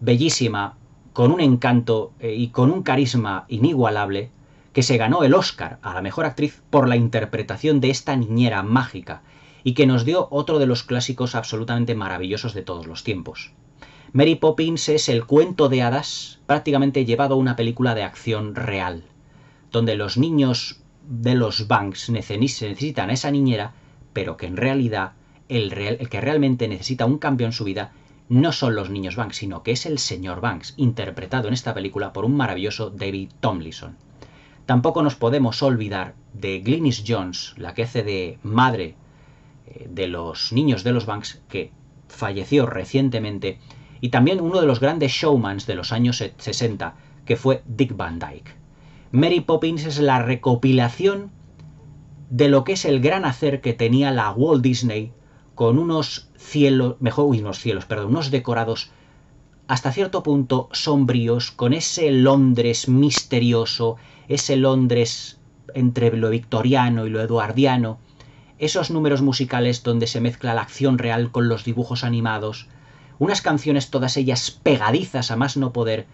bellísima, con un encanto eh, y con un carisma inigualable, que se ganó el Oscar a la mejor actriz por la interpretación de esta niñera mágica y que nos dio otro de los clásicos absolutamente maravillosos de todos los tiempos. Mary Poppins es el cuento de hadas prácticamente llevado a una película de acción real, donde los niños de los Banks necesitan a esa niñera, pero que en realidad el, que realmente necesita un cambio en su vida no son los niños Banks, sino que es el señor Banks, interpretado en esta película por un maravilloso David Tomlinson. Tampoco nos podemos olvidar de Glynis Jones, la que hace de madre eh, de los niños de los Banks, que falleció recientemente, y también uno de los grandes showmans de los años 60, que fue Dick Van Dyke. Mary Poppins es la recopilación de lo que es el gran hacer que tenía la Walt Disney con unos cielos, mejor, unos cielos, perdón, unos decorados hasta cierto punto sombríos, con ese Londres misterioso, ese Londres entre lo victoriano y lo eduardiano, esos números musicales donde se mezcla la acción real con los dibujos animados, unas canciones todas ellas pegadizas a más no poder,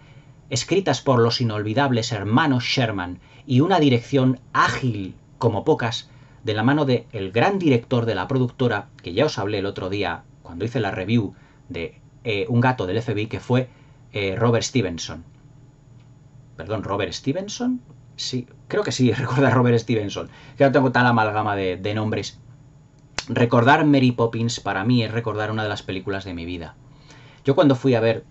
escritas por los inolvidables hermanos Sherman y una dirección ágil como pocas, de la mano del el gran director de la productora, que ya os hablé el otro día cuando hice la review de eh, Un gato del FBI, que fue eh, Robert Stevenson. Perdón, Robert Stevenson? Sí, creo que sí, recuerda Robert Stevenson. Que no tengo tal amalgama de, de nombres. Recordar Mary Poppins para mí es recordar una de las películas de mi vida. Yo cuando fui a ver,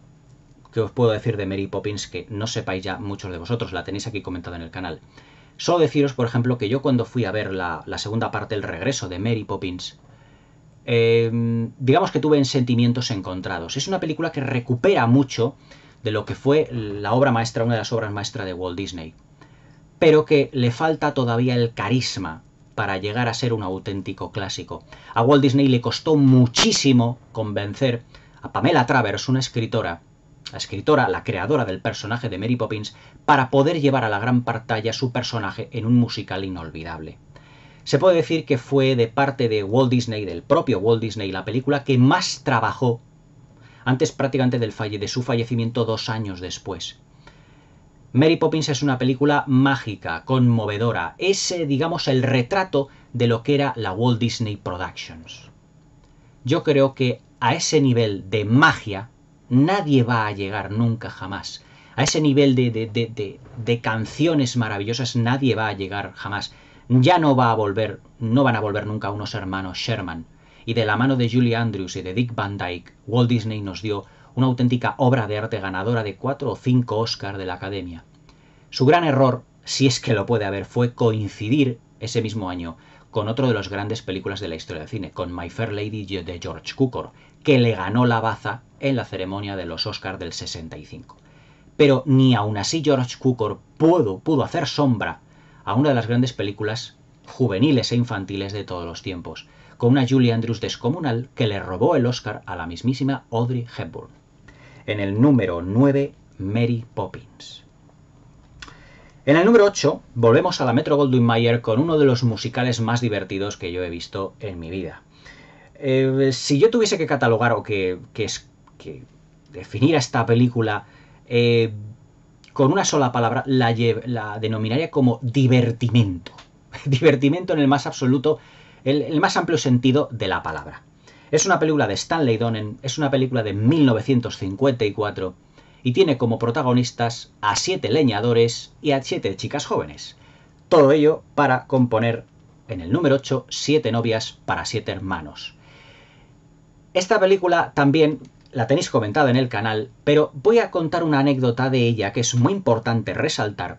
¿qué os puedo decir de Mary Poppins? Que no sepáis ya muchos de vosotros, la tenéis aquí comentada en el canal. Solo deciros, por ejemplo, que yo cuando fui a ver la, segunda parte, el regreso de Mary Poppins, em, digamos que tuve sentimientos encontrados. Es una película que recupera mucho de lo que fue la obra maestra, una de las obras maestras de Walt Disney, pero que le falta todavía el carisma para llegar a ser un auténtico clásico. A Walt Disney le costó muchísimo convencer a Pamela Travers, una escritora, la escritora, la creadora del personaje de Mary Poppins, para poder llevar a la gran pantalla su personaje en un musical inolvidable. Se puede decir que fue de parte de Walt Disney, del propio Walt Disney, la película que más trabajó antes prácticamente del falle, de su fallecimiento dos años después. Mary Poppins es una película mágica, conmovedora, es, digamos, el retrato de lo que era la Walt Disney Productions. Yo creo que a ese nivel de magia nadie va a llegar nunca jamás. A ese nivel de, de, de, de, canciones maravillosas nadie va a llegar jamás. Ya no va a volver, no van a volver nunca unos hermanos Sherman. Y de la mano de Julie Andrews y de Dick Van Dyke, Walt Disney nos dio una auténtica obra de arte ganadora de cuatro o cinco Oscars de la Academia. Su gran error, si es que lo puede haber, fue coincidir ese mismo año con otro de las grandes películas de la historia del cine, con My Fair Lady de George Cukor, que le ganó la baza en la ceremonia de los Oscars del 65. Pero ni aun así George Cukor pudo, pudo hacer sombra a una de las grandes películas juveniles e infantiles de todos los tiempos, con una Julie Andrews descomunal que le robó el Oscar a la mismísima Audrey Hepburn en el número 9 Mary Poppins. En el número 8 volvemos a la Metro Goldwyn Mayer con uno de los musicales más divertidos que yo he visto en mi vida. Eh, si yo tuviese que catalogar o que, que, que definir a esta película eh, con una sola palabra, la, denominaría como divertimento. divertimento en el más absoluto, el, el más amplio sentido de la palabra. Es una película de Stanley Donen, es una película de 1954 y tiene como protagonistas a siete leñadores y a siete chicas jóvenes. Todo ello para componer en el número 8 siete novias para siete hermanos. Esta película también la tenéis comentada en el canal, pero voy a contar una anécdota de ella que es muy importante resaltar.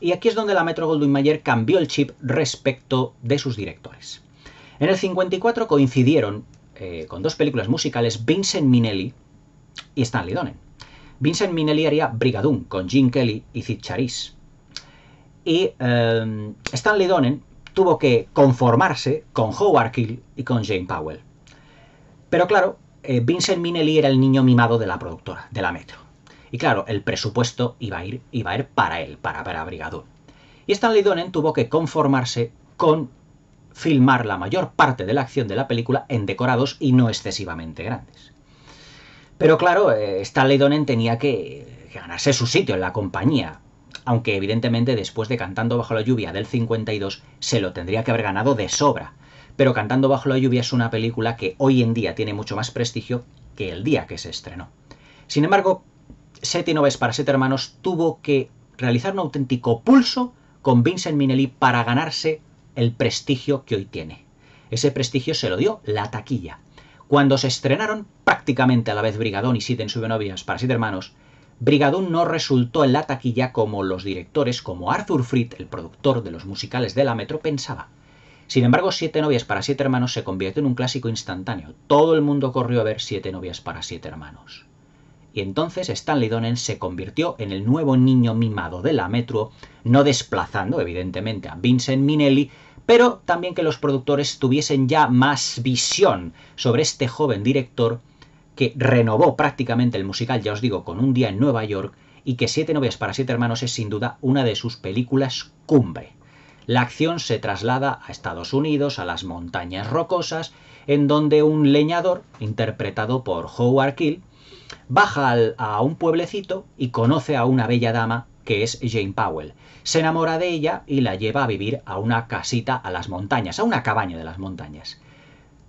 Y aquí es donde la Metro Goldwyn Mayer cambió el chip respecto de sus directores. En el 54 coincidieron eh, con dos películas musicales, Vincent Minnelli y Stanley Donen. Vincent Minnelli haría Brigadoon con Gene Kelly y Cid Charisse. Y eh, Stanley Donen tuvo que conformarse con Howard Keel y con Jane Powell. Pero claro, eh, Vincent Minnelli era el niño mimado de la productora, de la Metro. Y claro, el presupuesto iba a ir, para él, para, para. Y Stanley Donen tuvo que conformarse con filmar la mayor parte de la acción de la película en decorados y no excesivamente grandes. Pero claro, eh, Stanley Donen tenía que, ganarse su sitio en la compañía, aunque evidentemente después de Cantando bajo la lluvia del 52 se lo tendría que haber ganado de sobra. Pero Cantando bajo la lluvia es una película que hoy en día tiene mucho más prestigio que el día que se estrenó. Sin embargo, Sete Noves para Siete Hermanos tuvo que realizar un auténtico pulso con Vincent Minnelli para ganarse el prestigio que hoy tiene. Ese prestigio se lo dio la taquilla. Cuando se estrenaron prácticamente a la vez Brigadón y Siete en Subenovias para Siete Hermanos, Brigadón no resultó en la taquilla como los directores, como Arthur Fried, el productor de los musicales de la Metro, pensaba. Sin embargo, Siete novias para siete hermanos se convirtió en un clásico instantáneo. Todo el mundo corrió a ver Siete novias para siete hermanos. Y entonces Stanley Donen se convirtió en el nuevo niño mimado de la Metro, no desplazando evidentemente a Vincent Minnelli, pero también que los productores tuviesen ya más visión sobre este joven director que renovó prácticamente el musical, ya os digo, con un día en Nueva York y que Siete novias para siete hermanos es sin duda una de sus películas cumbre. La acción se traslada a Estados Unidos, a las montañas rocosas, en donde un leñador, interpretado por Howard Keel, baja a un pueblecito y conoce a una bella dama que es Jane Powell. Se enamora de ella y la lleva a vivir a una casita a las montañas, a una cabaña de las montañas.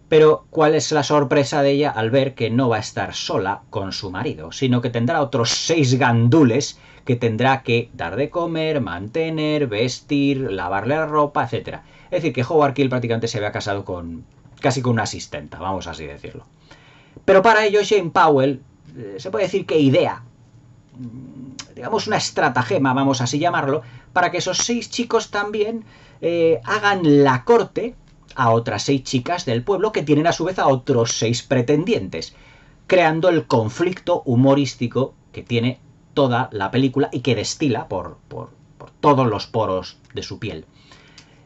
Pero, ¿cuál es la sorpresa de ella al ver que no va a estar sola con su marido, sino que tendrá otros seis gandules que tendrá que dar de comer, mantener, vestir, lavarle la ropa, etc. Es decir, que Howard Kill prácticamente se había casado con casi con una asistenta, vamos así decirlo. Pero para ello Jane Powell, eh, se puede decir que idea digamos, una estratagema, vamos así llamarlo, para que esos seis chicos también eh, hagan la corte a otras seis chicas del pueblo que tienen a su vez a otros seis pretendientes, creando el conflicto humorístico que tiene toda la película y que destila por, por, todos los poros de su piel.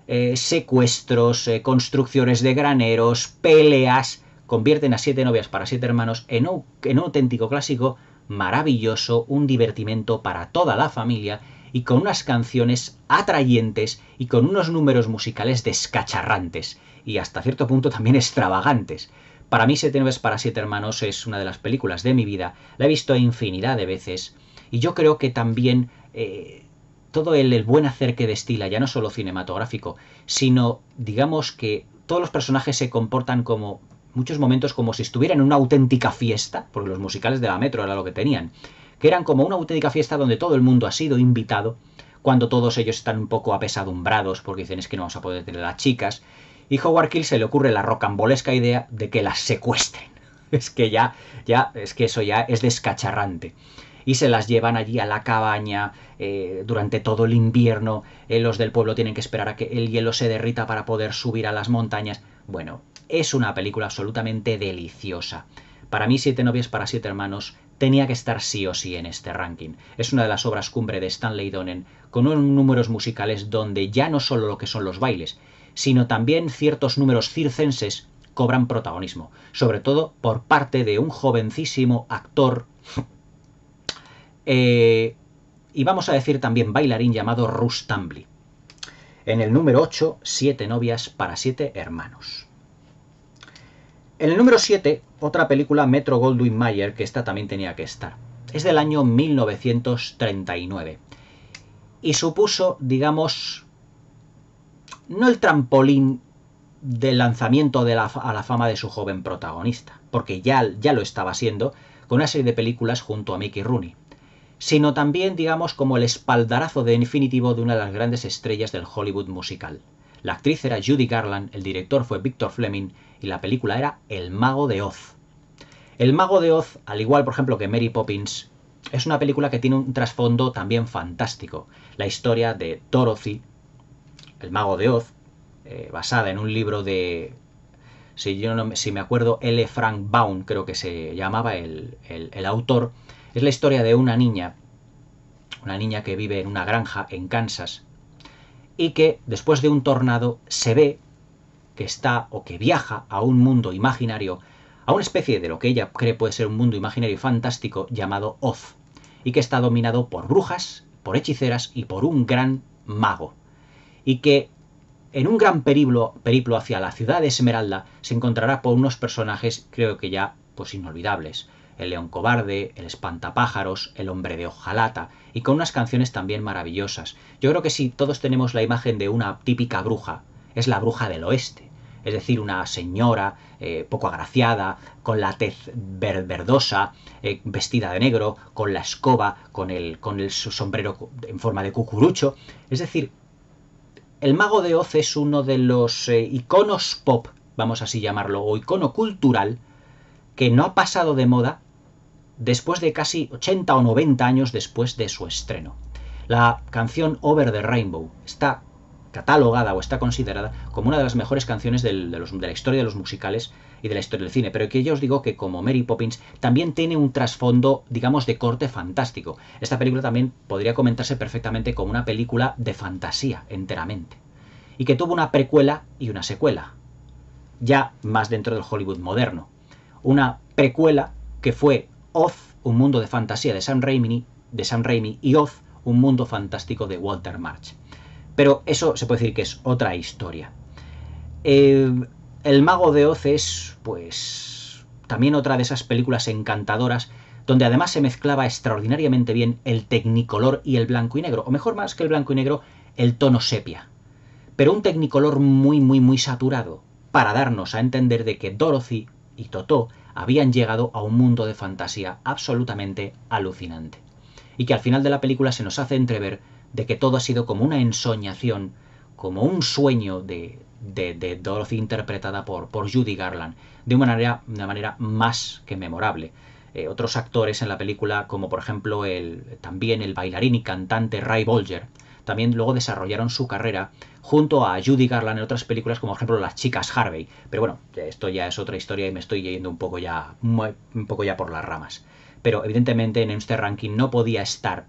Eh, secuestros, eh, construcciones de graneros, peleas, convierten a siete novias para siete hermanos en en un auténtico clásico maravilloso, un divertimento para toda la familia y con unas canciones atrayentes y con unos números musicales descacharrantes y hasta cierto punto también extravagantes. Para mí Siete Nueves para Siete Hermanos es una de las películas de mi vida, la he visto infinidad de veces y yo creo que también eh, todo el, el buen hacer que destila, ya no solo cinematográfico, sino digamos que todos los personajes se comportan como muchos momentos como si estuvieran en una auténtica fiesta, porque los musicales de la Metro era lo que tenían, que eran como una auténtica fiesta donde todo el mundo ha sido invitado, cuando todos ellos están un poco apesadumbrados porque dicen es que no vamos a poder tener las chicas, y Howard Kill se le ocurre la rocambolesca idea de que las secuestren. Es que ya, ya, es que eso ya es descacharrante y se las llevan allí a la cabaña eh, durante todo el invierno. Eh, los del pueblo tienen que esperar a que el hielo se derrita para poder subir a las montañas. Bueno, es una película absolutamente deliciosa. Para mí, Siete novias para siete hermanos tenía que estar sí o sí en este ranking. Es una de las obras cumbre de Stanley Donen, con unos números musicales donde ya no solo lo que son los bailes, sino también ciertos números circenses cobran protagonismo, sobre todo por parte de un jovencísimo actor eh, y vamos a decir también bailarín llamado Russ Tumbly. En el número 8, Siete novias para siete hermanos. En el número 7, otra película Metro Goldwyn Mayer, que esta también tenía que estar. Es del año 1939. Y supuso, digamos, no el trampolín del lanzamiento de la, a la fama de su joven protagonista, porque ya, ya lo estaba siendo con una serie de películas junto a Mickey Rooney sino también, digamos, como el espaldarazo definitivo de una de las grandes estrellas del Hollywood musical. La actriz era Judy Garland, el director fue Victor Fleming y la película era El Mago de Oz. El Mago de Oz, al igual por ejemplo que Mary Poppins, es una película que tiene un trasfondo también fantástico. La historia de Dorothy, el Mago de Oz, eh, basada en un libro de, si, yo no, si me acuerdo, L. Frank Baum, creo que se llamaba el, el autor, es la historia de una niña, una niña que vive en una granja en Kansas y que después de un tornado se ve que está o que viaja a un mundo imaginario, a una especie de lo que ella cree puede ser un mundo imaginario fantástico llamado Oz, y que está dominado por brujas, por hechiceras y por un gran mago. Y que en un gran periplo, periplo hacia la ciudad de Esmeralda se encontrará por unos personajes creo que ya pues inolvidables el león cobarde, el espantapájaros, el hombre de hojalata, y con unas canciones también maravillosas. Yo creo que si todos tenemos la imagen de una típica bruja, es la bruja del oeste, es decir, una señora eh, poco agraciada, con la tez verdosa, eh, vestida de negro, con la escoba, con el, con el sombrero en forma de cucurucho. Es decir, el mago de Oz es uno de los eh, iconos pop, vamos así llamarlo, o icono cultural, que no ha pasado de moda después de casi 80 o 90 años después de su estreno. La canción Over the Rainbow está catalogada o está considerada como una de las mejores canciones de, la historia de los musicales y de la historia del cine, pero que ya os digo que como Mary Poppins también tiene un trasfondo, digamos, de corte fantástico. Esta película también podría comentarse perfectamente como una película de fantasía enteramente, y que tuvo una precuela y una secuela, ya más dentro del Hollywood moderno. Una precuela que fue Oz, un mundo de fantasía de Sam Raimi, de Sam Raimi y Oz, un mundo fantástico de Walter March. Pero eso se puede decir que es otra historia. Eh, el mago de Oz es, pues, también otra de esas películas encantadoras donde además se mezclaba extraordinariamente bien el tecnicolor y el blanco y negro, o mejor más que el blanco y negro, el tono sepia. Pero un tecnicolor muy, muy, muy saturado, para darnos a entender de que Dorothy y Totó habían llegado a un mundo de fantasía absolutamente alucinante. Y que al final de la película se nos hace entrever de que todo ha sido como una ensoñación, como un sueño de, de, Dorothy interpretada por, por, Judy Garland, de una manera, una manera más que memorable. Eh, otros actores en la película, como por ejemplo el, también el bailarín y cantante Ray Bolger, también luego desarrollaron su carrera junto a Judy Garland en otras películas como por ejemplo Las chicas Harvey. Pero bueno, esto ya es otra historia y me estoy yendo un poco ya, un poco ya por las ramas. Pero evidentemente en este ranking no podía estar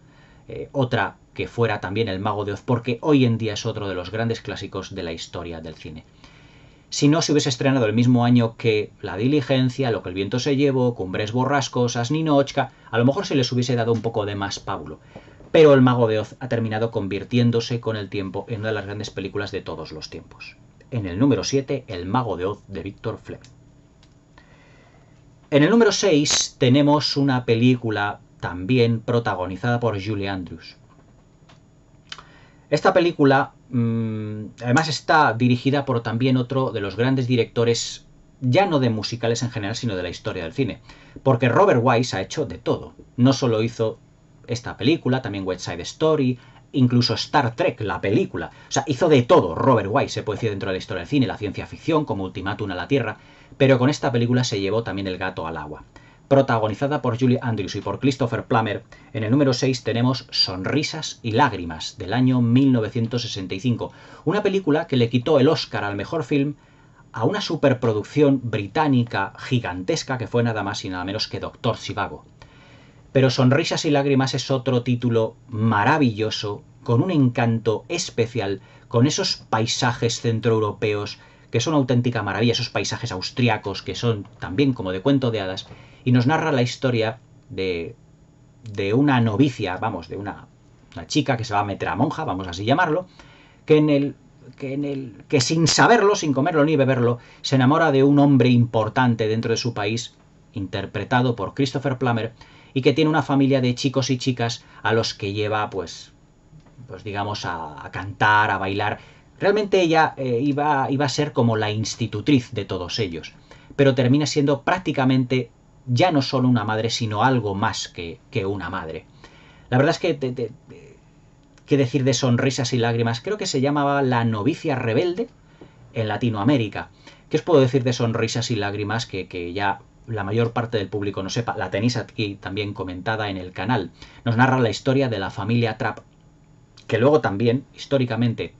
eh, otra que fuera también El Mago de Oz, porque hoy en día es otro de los grandes clásicos de la historia del cine. Si no se hubiese estrenado el mismo año que La Diligencia, Lo que el viento se llevó, Cumbres borrascosas, Ninochka, a lo mejor se les hubiese dado un poco de más pábulo pero El Mago de Oz ha terminado convirtiéndose con el tiempo en una de las grandes películas de todos los tiempos. En el número 7, El Mago de Oz de Víctor Fleming. En el número 6 tenemos una película también protagonizada por Julie Andrews. Esta película mm, además está dirigida por también otro de los grandes directores ya no de musicales en general, sino de la historia del cine. Porque Robert Wise ha hecho de todo. No solo hizo esta película, también West Side Story, incluso Star Trek, la película. O sea, hizo de todo Robert Wise, se puede decir, dentro de la historia del cine, la ciencia ficción, como Ultimátum a la Tierra, pero con esta película se llevó también el gato al agua. Protagonizada por Julie Andrews y por Christopher Plummer, en el número 6 tenemos Sonrisas y Lágrimas, del año 1965, una película que le quitó el Oscar al mejor film a una superproducción británica gigantesca que fue nada más y nada menos que Doctor Sivago. Pero Sonrisas y Lágrimas es otro título maravilloso, con un encanto especial, con esos paisajes centroeuropeos que son auténtica maravilla, esos paisajes austriacos que son también como de cuento de hadas, y nos narra la historia de, de una novicia, vamos, de una, una, chica que se va a meter a monja, vamos así llamarlo, que en el que en el que sin saberlo, sin comerlo ni beberlo, se enamora de un hombre importante dentro de su país, interpretado por Christopher Plummer, y que tiene una familia de chicos y chicas a los que lleva, pues, pues digamos, a, cantar, a bailar. Realmente ella eh, iba, iba a ser como la institutriz de todos ellos, pero termina siendo prácticamente ya no solo una madre, sino algo más que, que una madre. La verdad es que, ¿qué decir de sonrisas y lágrimas? Creo que se llamaba La novicia rebelde en Latinoamérica. ¿Qué os puedo decir de sonrisas y lágrimas que, que ya la mayor parte del público no sepa, la tenéis aquí también comentada en el canal. Nos narra la historia de la familia Trapp, que luego también, históricamente,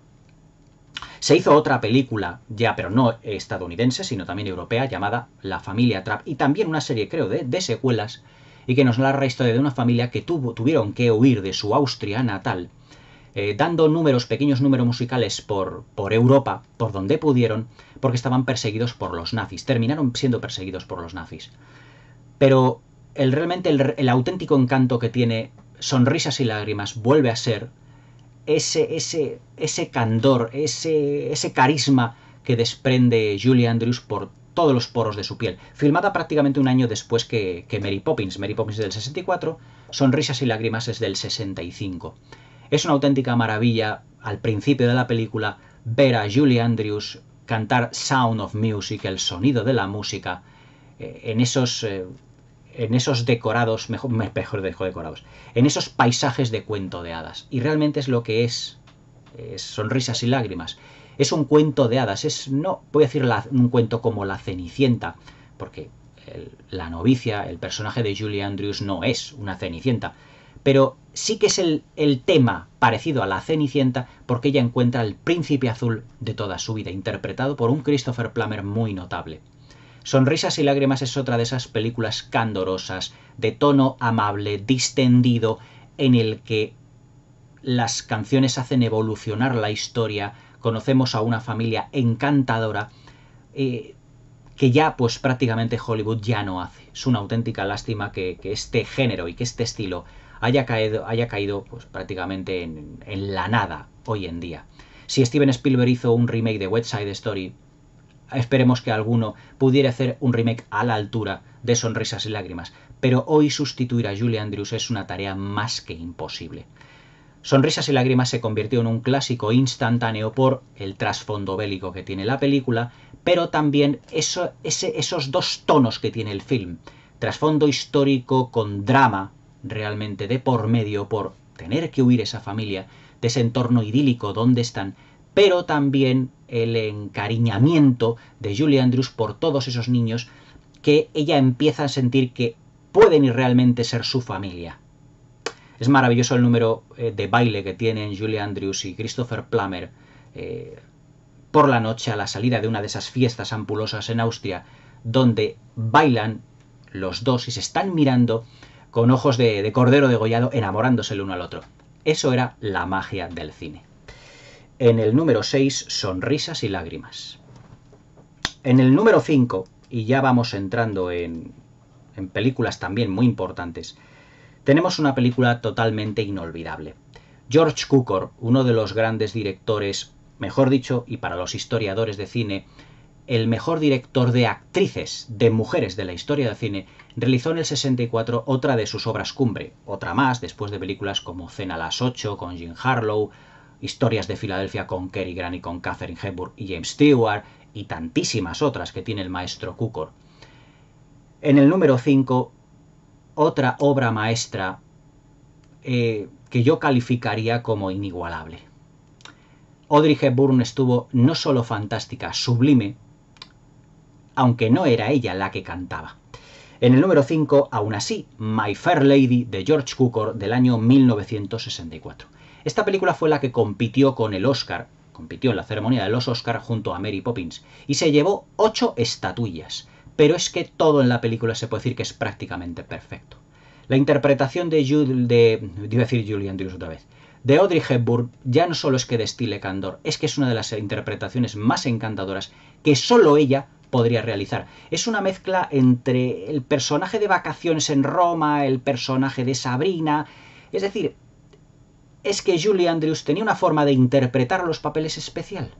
se hizo otra película, ya pero no estadounidense, sino también europea, llamada La familia Trapp, y también una serie, creo, de, secuelas, y que nos narra la historia de una familia que tuvo, tuvieron que huir de su Austria natal, eh, dando números, pequeños números musicales por, por Europa, por donde pudieron, porque estaban perseguidos por los nazis. Terminaron siendo perseguidos por los nazis. Pero realmente el auténtico encanto que tiene Sonrisas y Lágrimas vuelve a ser ese, ese, ese candor, ese, ese carisma que desprende Julie Andrews por todos los poros de su piel. Filmada prácticamente un año después que, que Mary Poppins. Mary Poppins es del 64, Sonrisas y Lágrimas es del 65. Es una auténtica maravilla al principio de la película ver a Julie Andrews cantar Sound of Music, el sonido de la música, eh, en esos... En esos decorados, mejor, mejor dejo decorados, en esos paisajes de cuento de hadas. Y realmente es lo que es, sonrisas y lágrimas. Es un cuento de hadas, es, no voy a decir un cuento como La Cenicienta, porque la novicia, el personaje de Julie Andrews no es una Cenicienta, pero sí que es el, el, tema parecido a la Cenicienta porque ella encuentra el príncipe azul de toda su vida, interpretado por un Christopher Plummer muy notable. Sonrisas y lágrimas es otra de esas películas candorosas, de tono amable, distendido, en el que las canciones hacen evolucionar la historia, conocemos a una familia encantadora, eh, que ya pues prácticamente Hollywood ya no hace. Es una auténtica lástima que, este género y que este estilo haya caído, haya caído pues prácticamente en, en la nada hoy en día. Si Steven Spielberg hizo un remake de West Side Story, esperemos que alguno pudiera hacer un remake a la altura de Sonrisas y Lágrimas, pero hoy sustituir a Julie Andrews es una tarea más que imposible. Sonrisas y Lágrimas se convirtió en un clásico instantáneo por el trasfondo bélico que tiene la película, pero también eso, ese, esos dos tonos que tiene el film. Trasfondo histórico con drama realmente de por medio por tener que huir esa familia de ese entorno idílico donde están, pero también el encariñamiento de Julie Andrews por todos esos niños que ella empieza a sentir que pueden ir realmente ser su familia. Es maravilloso el número eh, de baile que tienen Julie Andrews y Christopher Plummer eh, por la noche a la salida de una de esas fiestas ampulosas en Austria, donde bailan los dos y se están mirando con ojos de, de cordero degollado, enamorándose el uno al otro. Eso era la magia del cine. En el número 6, Sonrisas y Lágrimas. En el número 5, y ya vamos entrando en, en películas también muy importantes, tenemos una película totalmente inolvidable. George Cukor, uno de los grandes directores, mejor dicho, y para los historiadores de cine, el mejor director de actrices, de mujeres de la historia del cine, realizó en el 64 otra de sus obras cumbre, otra más después de películas como Cena a las 8 con Jim Harlow, Historias de Filadelfia con Cary Grant y con Catherine Hepburn y James Stewart y tantísimas otras que tiene el maestro Cukor. En el número 5, otra obra maestra eh, que yo calificaría como inigualable. Audrey Hepburn estuvo no solo fantástica, sublime, aunque no era ella la que cantaba. En el número 5, aún así, My Fair Lady de George Cukor del año 1964. Esta película fue la que compitió con el Oscar, compitió en la ceremonia de los Oscar junto a Mary Poppins, y se llevó ocho estatuillas. Pero es que todo en la película se puede decir que es prácticamente perfecto. La interpretación de, Jude, de decir Julian Andrews otra vez, de Audrey Hepburn ya no solo es que destile candor, es que es una de las interpretaciones más encantadoras que solo ella podría realizar. Es una mezcla entre el personaje de vacaciones en Roma, el personaje de Sabrina, es decir, es que Julie Andrews tenía una forma de interpretar los papeles especial.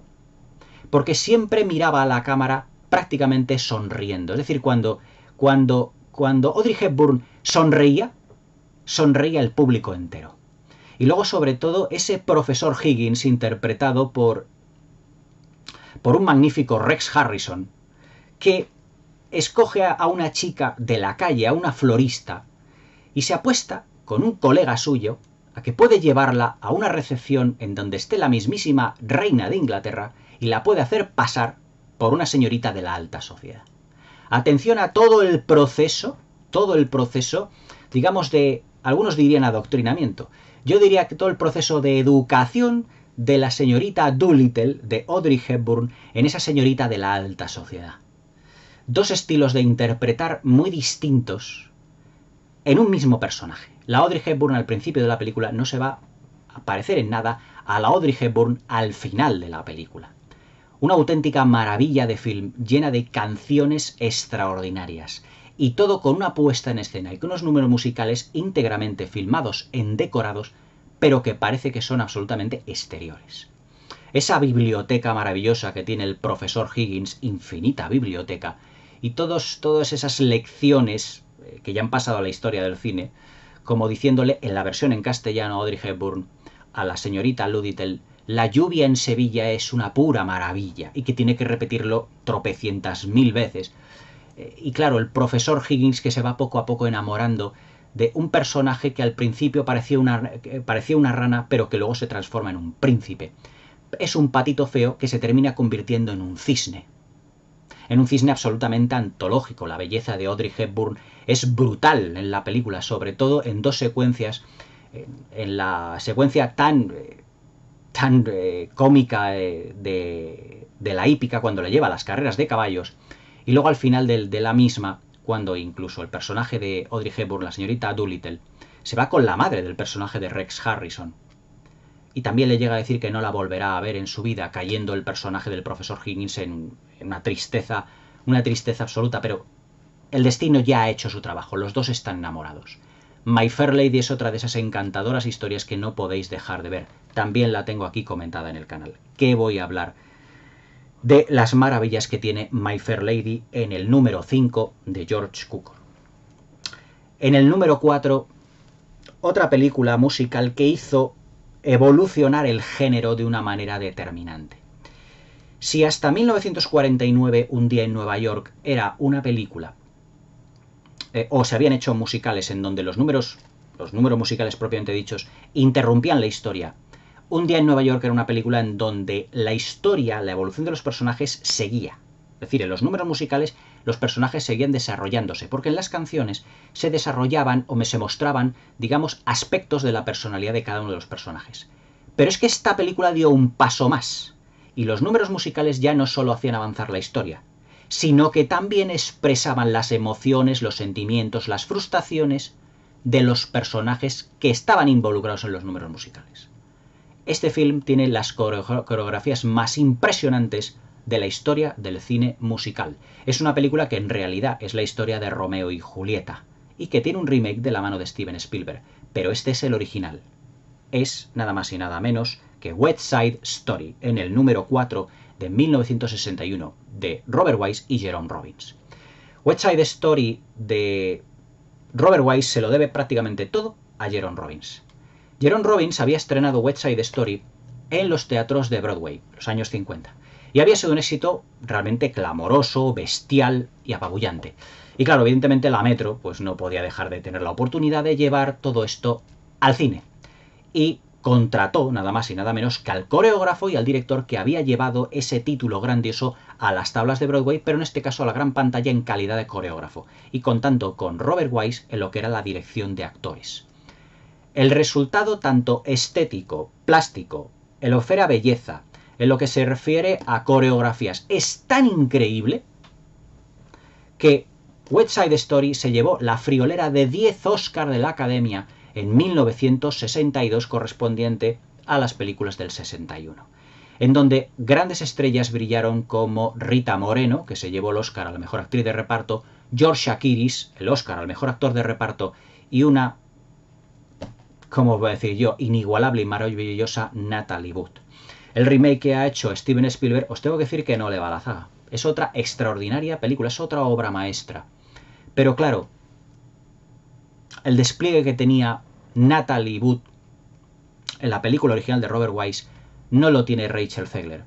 Porque siempre miraba a la cámara prácticamente sonriendo. Es decir, cuando, cuando, cuando Audrey Hepburn sonreía, sonreía el público entero. Y luego, sobre todo, ese profesor Higgins interpretado por, por un magnífico Rex Harrison, que escoge a una chica de la calle, a una florista, y se apuesta con un colega suyo a que puede llevarla a una recepción en donde esté la mismísima reina de Inglaterra y la puede hacer pasar por una señorita de la alta sociedad. Atención a todo el proceso, todo el proceso, digamos de, algunos dirían adoctrinamiento, yo diría que todo el proceso de educación de la señorita Doolittle, de Audrey Hepburn, en esa señorita de la alta sociedad. Dos estilos de interpretar muy distintos en un mismo personaje. La Audrey Hepburn al principio de la película no se va a parecer en nada a la Audrey Hepburn al final de la película. Una auténtica maravilla de film llena de canciones extraordinarias y todo con una puesta en escena y con unos números musicales íntegramente filmados en decorados, pero que parece que son absolutamente exteriores. Esa biblioteca maravillosa que tiene el profesor Higgins, infinita biblioteca, y todos, todas esas lecciones que ya han pasado a la historia del cine, como diciéndole en la versión en castellano Audrey Hepburn a la señorita Luditel, la lluvia en Sevilla es una pura maravilla y que tiene que repetirlo tropecientas mil veces. Eh, y claro, el profesor Higgins que se va poco a poco enamorando de un personaje que al principio parecía una, parecía una rana, pero que luego se transforma en un príncipe. Es un patito feo que se termina convirtiendo en un cisne en un cisne absolutamente antológico. La belleza de Audrey Hepburn es brutal en la película, sobre todo en dos secuencias. En la secuencia tan, tan eh, cómica eh, de, la hípica, cuando le lleva a las carreras de caballos, y luego al final de, de la misma, cuando incluso el personaje de Audrey Hepburn, la señorita Doolittle, se va con la madre del personaje de Rex Harrison. Y también le llega a decir que no la volverá a ver en su vida, cayendo el personaje del profesor Higgins en, una tristeza, una tristeza absoluta, pero el destino ya ha hecho su trabajo, los dos están enamorados. My Fair Lady es otra de esas encantadoras historias que no podéis dejar de ver. También la tengo aquí comentada en el canal. ¿Qué voy a hablar? De las maravillas que tiene My Fair Lady en el número 5 de George Cukor. En el número 4, otra película musical que hizo evolucionar el género de una manera determinante. Si hasta 1949 Un día en Nueva York era una película, eh, o se habían hecho musicales en donde los números, los números musicales propiamente dichos, interrumpían la historia, Un día en Nueva York era una película en donde la historia, la evolución de los personajes seguía. Es decir, en los números musicales los personajes seguían desarrollándose, porque en las canciones se desarrollaban o se mostraban, digamos, aspectos de la personalidad de cada uno de los personajes. Pero es que esta película dio un paso más y los números musicales ya no solo hacían avanzar la historia, sino que también expresaban las emociones, los sentimientos, las frustraciones de los personajes que estaban involucrados en los números musicales. Este film tiene las coreografías más impresionantes de la historia del cine musical. Es una película que en realidad es la historia de Romeo y Julieta, y que tiene un remake de la mano de Steven Spielberg, pero este es el original. Es nada más y nada menos que West Side Story, en el número 4 de 1961, de Robert Wise y Jerome Robbins. West Side Story de Robert Wise se lo debe prácticamente todo a Jerome Robbins. Jerome Robbins había estrenado West Side Story en los teatros de Broadway, los años 50. Y había sido un éxito realmente clamoroso, bestial y apabullante. Y claro, evidentemente la Metro pues no podía dejar de tener la oportunidad de llevar todo esto al cine. Y contrató nada más y nada menos que al coreógrafo y al director que había llevado ese título grandioso a las tablas de Broadway, pero en este caso a la gran pantalla en calidad de coreógrafo, y contando con Robert Wise en lo que era la dirección de actores. El resultado tanto estético, plástico, el ofera belleza, en lo que se refiere a coreografías, es tan increíble que West Side Story se llevó la friolera de 10 Oscar de la Academia en 1962 correspondiente a las películas del 61, en donde grandes estrellas brillaron como Rita Moreno, que se llevó el Oscar a la mejor actriz de reparto, George Shakiris, el Oscar al mejor actor de reparto, y una, como voy a decir yo, inigualable y maravillosa Natalie Wood. El remake que ha hecho Steven Spielberg, os tengo que decir que no le va a la zaga. Es otra extraordinaria película, es otra obra maestra. Pero claro, el despliegue que tenía Natalie Wood en la película original de Robert Wise no lo tiene Rachel Zegler.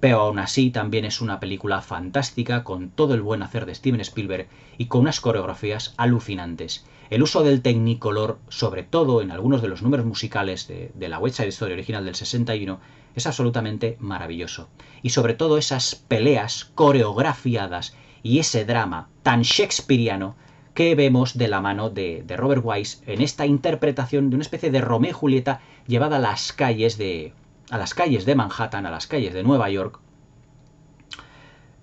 Pero aún así también es una película fantástica con todo el buen hacer de Steven Spielberg y con unas coreografías alucinantes. El uso del Technicolor, sobre todo en algunos de los números musicales de, la West Story original del 61, es absolutamente maravilloso. Y sobre todo esas peleas coreografiadas y ese drama tan shakespeariano que vemos de la mano de, Robert Wise en esta interpretación de una especie de Romeo y Julieta llevada a las calles de a las calles de Manhattan, a las calles de Nueva York,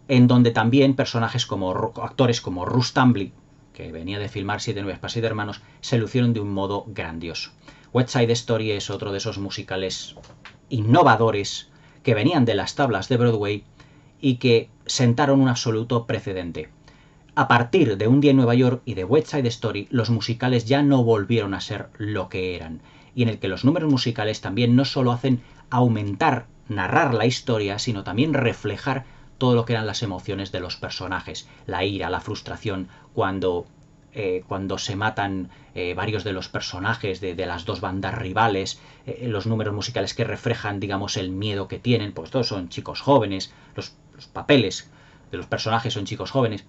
en donde también personajes como actores como Russ Tumbley, que venía de filmar Siete Nueve para Siete Hermanos, se lucieron de un modo grandioso. West Side Story es otro de esos musicales innovadores que venían de las tablas de Broadway y que sentaron un absoluto precedente. A partir de Un día en Nueva York y de West Side Story, los musicales ya no volvieron a ser lo que eran, y en el que los números musicales también no solo hacen aumentar, narrar la historia, sino también reflejar todo lo que eran las emociones de los personajes, la ira, la frustración, cuando, eh, cuando se matan eh, varios de los personajes de, las dos bandas rivales, eh, los números musicales que reflejan, digamos, el miedo que tienen, pues todos son chicos jóvenes, los papeles de los personajes son chicos jóvenes,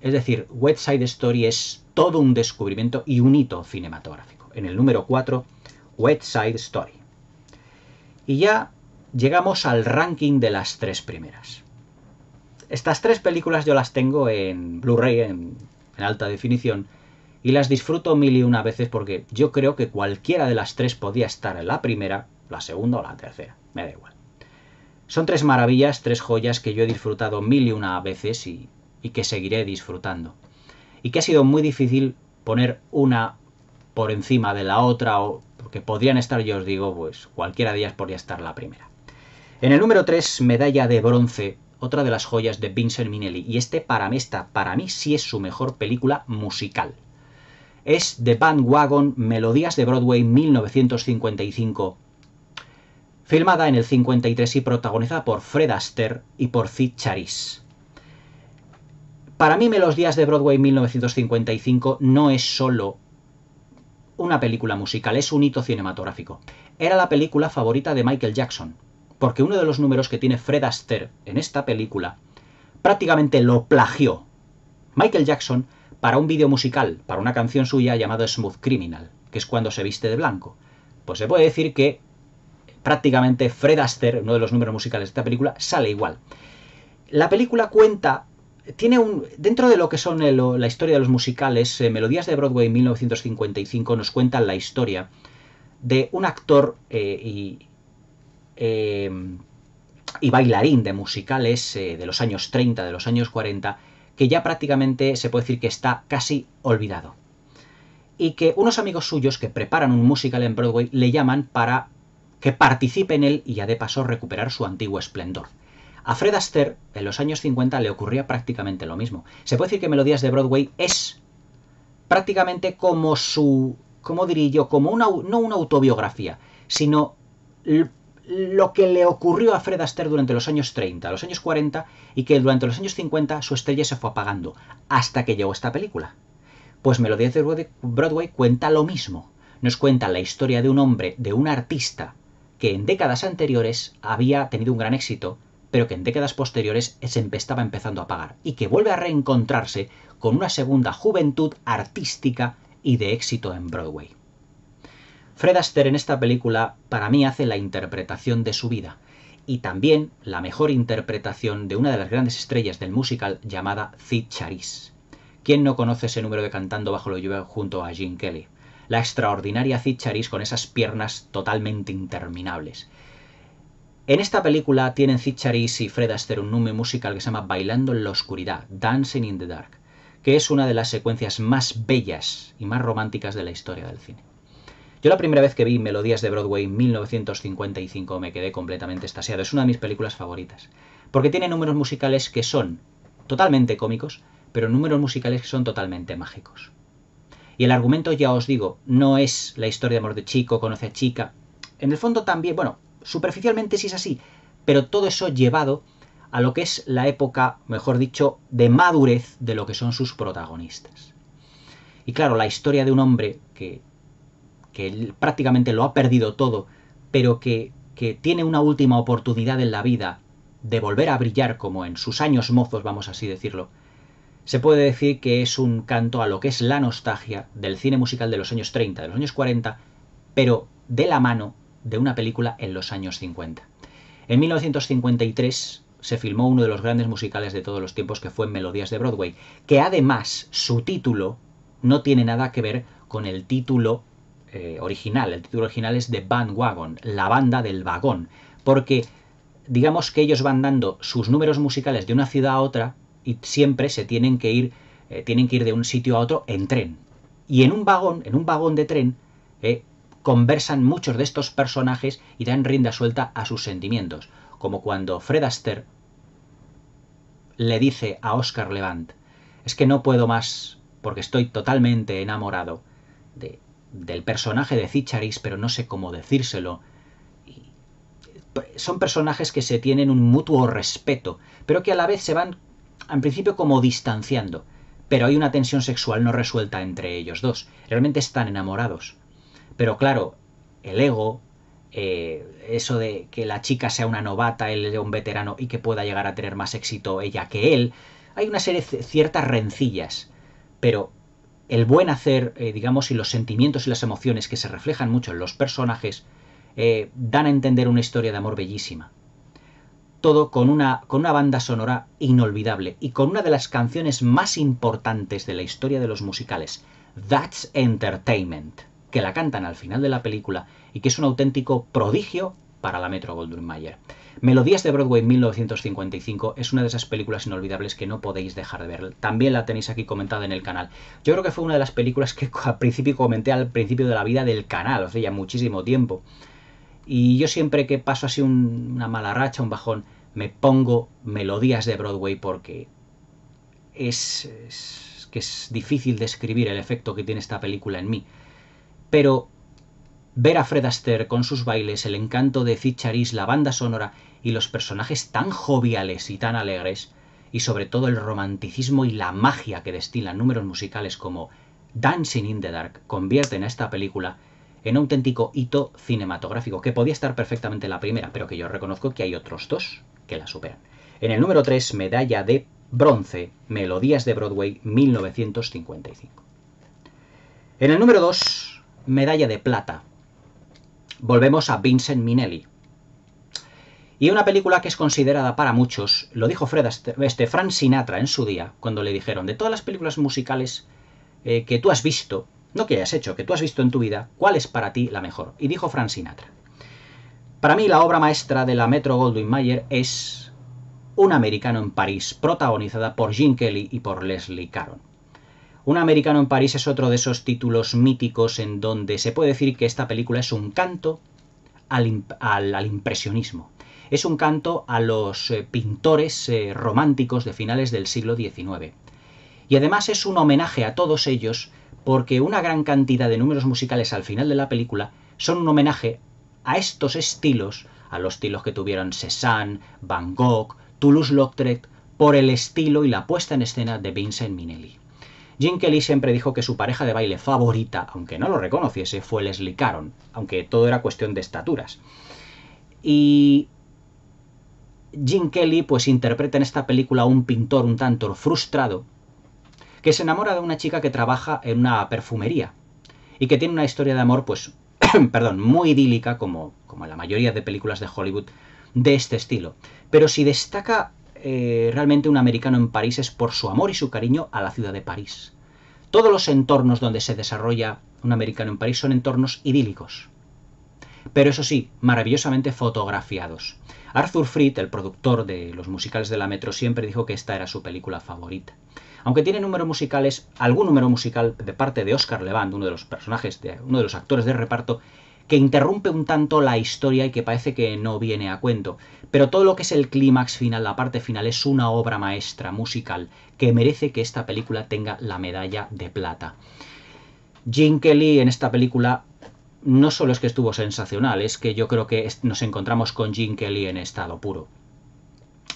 es decir, West Side Story es todo un descubrimiento y un hito cinematográfico. En el número 4, West Side Story. Y ya llegamos al ranking de las tres primeras. Estas tres películas yo las tengo en Blu-ray, en, alta definición, y las disfruto mil y una veces porque yo creo que cualquiera de las tres podía estar en la primera, la segunda o la tercera. Me da igual. Son tres maravillas, tres joyas que yo he disfrutado mil y una veces y y que seguiré disfrutando. Y que ha sido muy difícil poner una por encima de la otra, o porque podrían estar, yo os digo, pues cualquiera de ellas podría estar la primera. En el número 3, medalla de bronce, otra de las joyas de Vincent Minnelli, y este para mí, para mí sí es su mejor película musical. Es The Bandwagon Melodías de Broadway 1955, filmada en el 53 y protagonizada por Fred Astaire y por Cid Charis. Para mí Melodías de Broadway 1955 no es solo una película musical, es un hito cinematográfico. Era la película favorita de Michael Jackson, porque uno de los números que tiene Fred Astaire en esta película prácticamente lo plagió Michael Jackson para un vídeo musical, para una canción suya llamada Smooth Criminal, que es cuando se viste de blanco. Pues se puede decir que prácticamente Fred Astaire, uno de los números musicales de esta película, sale igual. La película cuenta tiene un. Dentro de lo que son la historia de los musicales, eh, Melodías de Broadway 1955 nos cuentan la historia de un actor eh, y, y, bailarín de musicales eh, de los años 30, de los años 40, que ya prácticamente se puede decir que está casi olvidado. Y que unos amigos suyos que preparan un musical en Broadway le llaman para que participe en él y ya de paso recuperar su antiguo esplendor. A Fred Astaire, en los años 50, le ocurría prácticamente lo mismo. Se puede decir que Melodías de Broadway es prácticamente como su, ¿cómo diría yo? Como una, no una autobiografía, sino lo que le ocurrió a Fred Astaire durante los años 30, los años 40, y que durante los años 50 su estrella se fue apagando, hasta que llegó esta película. Pues Melodías de Broadway cuenta lo mismo. Nos cuenta la historia de un hombre, de un artista, que en décadas anteriores había tenido un gran éxito, pero que en décadas posteriores se estaba empezando a apagar, y que vuelve a reencontrarse con una segunda juventud artística y de éxito en Broadway. Fred Astaire en esta película para mí hace la interpretación de su vida y también la mejor interpretación de una de las grandes estrellas del musical llamada Cid Charisse. ¿Quién no conoce ese número de Cantando bajo lo lluvia junto a Gene Kelly? La extraordinaria Cid Charisse con esas piernas totalmente interminables. En esta película tienen Charisse y Fred Astaire un número musical que se llama Bailando en la oscuridad, Dancing in the Dark, que es una de las secuencias más bellas y más románticas de la historia del cine. Yo la primera vez que vi Melodías de Broadway en 1955 me quedé completamente estasiado. Es una de mis películas favoritas. Porque tiene números musicales que son totalmente cómicos, pero números musicales que son totalmente mágicos. Y el argumento, ya os digo, no es la historia de amor de chico, conoce a chica. En el fondo también, bueno, superficialmente sí es así, pero todo eso llevado a lo que es la época, mejor dicho, de madurez de lo que son sus protagonistas. Y claro, la historia de un hombre que que prácticamente lo ha perdido todo, pero que, que tiene una última oportunidad en la vida de volver a brillar como en sus años mozos, vamos así decirlo, se puede decir que es un canto a lo que es la nostalgia del cine musical de los años 30, de los años 40, pero de la mano de una película en los años 50. En 1953 se filmó uno de los grandes musicales de todos los tiempos que fue Melodías de Broadway, que además su título no tiene nada que ver con el título eh, original. El título original es The Bandwagon, la banda del vagón, porque digamos que ellos van dando sus números musicales de una ciudad a otra y siempre se tienen que ir, eh, tienen que ir de un sitio a otro en tren. Y en un vagón, en un vagón de tren, eh, conversan muchos de estos personajes y dan rienda suelta a sus sentimientos, como cuando Fred Astaire le dice a Oscar Levant, es que no puedo más porque estoy totalmente enamorado de, del personaje de Cicharis, pero no sé cómo decírselo. son personajes que se tienen un mutuo respeto, pero que a la vez se van, en principio, como distanciando. Pero hay una tensión sexual no resuelta entre ellos dos. Realmente están enamorados. Pero claro, el ego, eh, eso de que la chica sea una novata, él sea un veterano y que pueda llegar a tener más éxito ella que él, hay una serie de ciertas rencillas. Pero el buen hacer, eh, digamos, y los sentimientos y las emociones que se reflejan mucho en los personajes, eh, dan a entender una historia de amor bellísima. Todo con una, con una banda sonora inolvidable y con una de las canciones más importantes de la historia de los musicales, That's Entertainment, que la cantan al final de la película y que es un auténtico prodigio para la Metro Goldwyn Mayer. Melodías de Broadway 1955 es una de esas películas inolvidables que no podéis dejar de ver. También la tenéis aquí comentada en el canal. Yo creo que fue una de las películas que al principio comenté al principio de la vida del canal, o sea, ya muchísimo tiempo. Y yo siempre que paso así una mala racha, un bajón, me pongo melodías de Broadway porque es, es que es difícil describir el efecto que tiene esta película en mí. Pero ver a Fred Astaire con sus bailes, el encanto de Ficharis, la banda sonora y los personajes tan joviales y tan alegres, y sobre todo el romanticismo y la magia que destilan números musicales como Dancing in the Dark, convierten a esta película en un auténtico hito cinematográfico, que podía estar perfectamente la primera, pero que yo reconozco que hay otros dos que la superan. En el número 3, medalla de bronce, Melodías de Broadway 1955. En el número 2, medalla de plata, volvemos a Vincent Minnelli, y una película que es considerada para muchos, lo dijo Fred este, Frank Sinatra en su día, cuando le dijeron, de todas las películas musicales eh, que tú has visto, no que hayas hecho, que tú has visto en tu vida, ¿cuál es para ti la mejor? Y dijo Frank Sinatra. Para mí la obra maestra de la Metro Goldwyn Mayer es Un americano en París, protagonizada por Gene Kelly y por Leslie Caron. Un americano en París es otro de esos títulos míticos en donde se puede decir que esta película es un canto al impresionismo es un canto a los eh, pintores eh, románticos de finales del siglo XIX. Y además es un homenaje a todos ellos porque una gran cantidad de números musicales al final de la película son un homenaje a estos estilos, a los estilos que tuvieron Cézanne, Van Gogh, Toulouse-Lautrec, por el estilo y la puesta en escena de Vincent Minnelli. Jim Kelly siempre dijo que su pareja de baile favorita, aunque no lo reconociese, fue Leslie Caron, aunque todo era cuestión de estaturas. Y Jim Kelly pues interpreta en esta película a un pintor un tanto frustrado que se enamora de una chica que trabaja en una perfumería y que tiene una historia de amor pues perdón, muy idílica como, como en la mayoría de películas de Hollywood de este estilo. Pero si destaca eh, realmente un americano en París es por su amor y su cariño a la ciudad de París. Todos los entornos donde se desarrolla un americano en París son entornos idílicos. Pero eso sí, maravillosamente fotografiados. Arthur Fried, el productor de los musicales de la Metro, siempre dijo que esta era su película favorita. Aunque tiene números musicales, algún número musical de parte de Oscar Levant, uno de los personajes, de, uno de los actores de reparto, que interrumpe un tanto la historia y que parece que no viene a cuento. Pero todo lo que es el clímax final, la parte final, es una obra maestra musical que merece que esta película tenga la medalla de plata. Jim Kelly en esta película no solo es que estuvo sensacional, es que yo creo que nos encontramos con Jim Kelly en estado puro.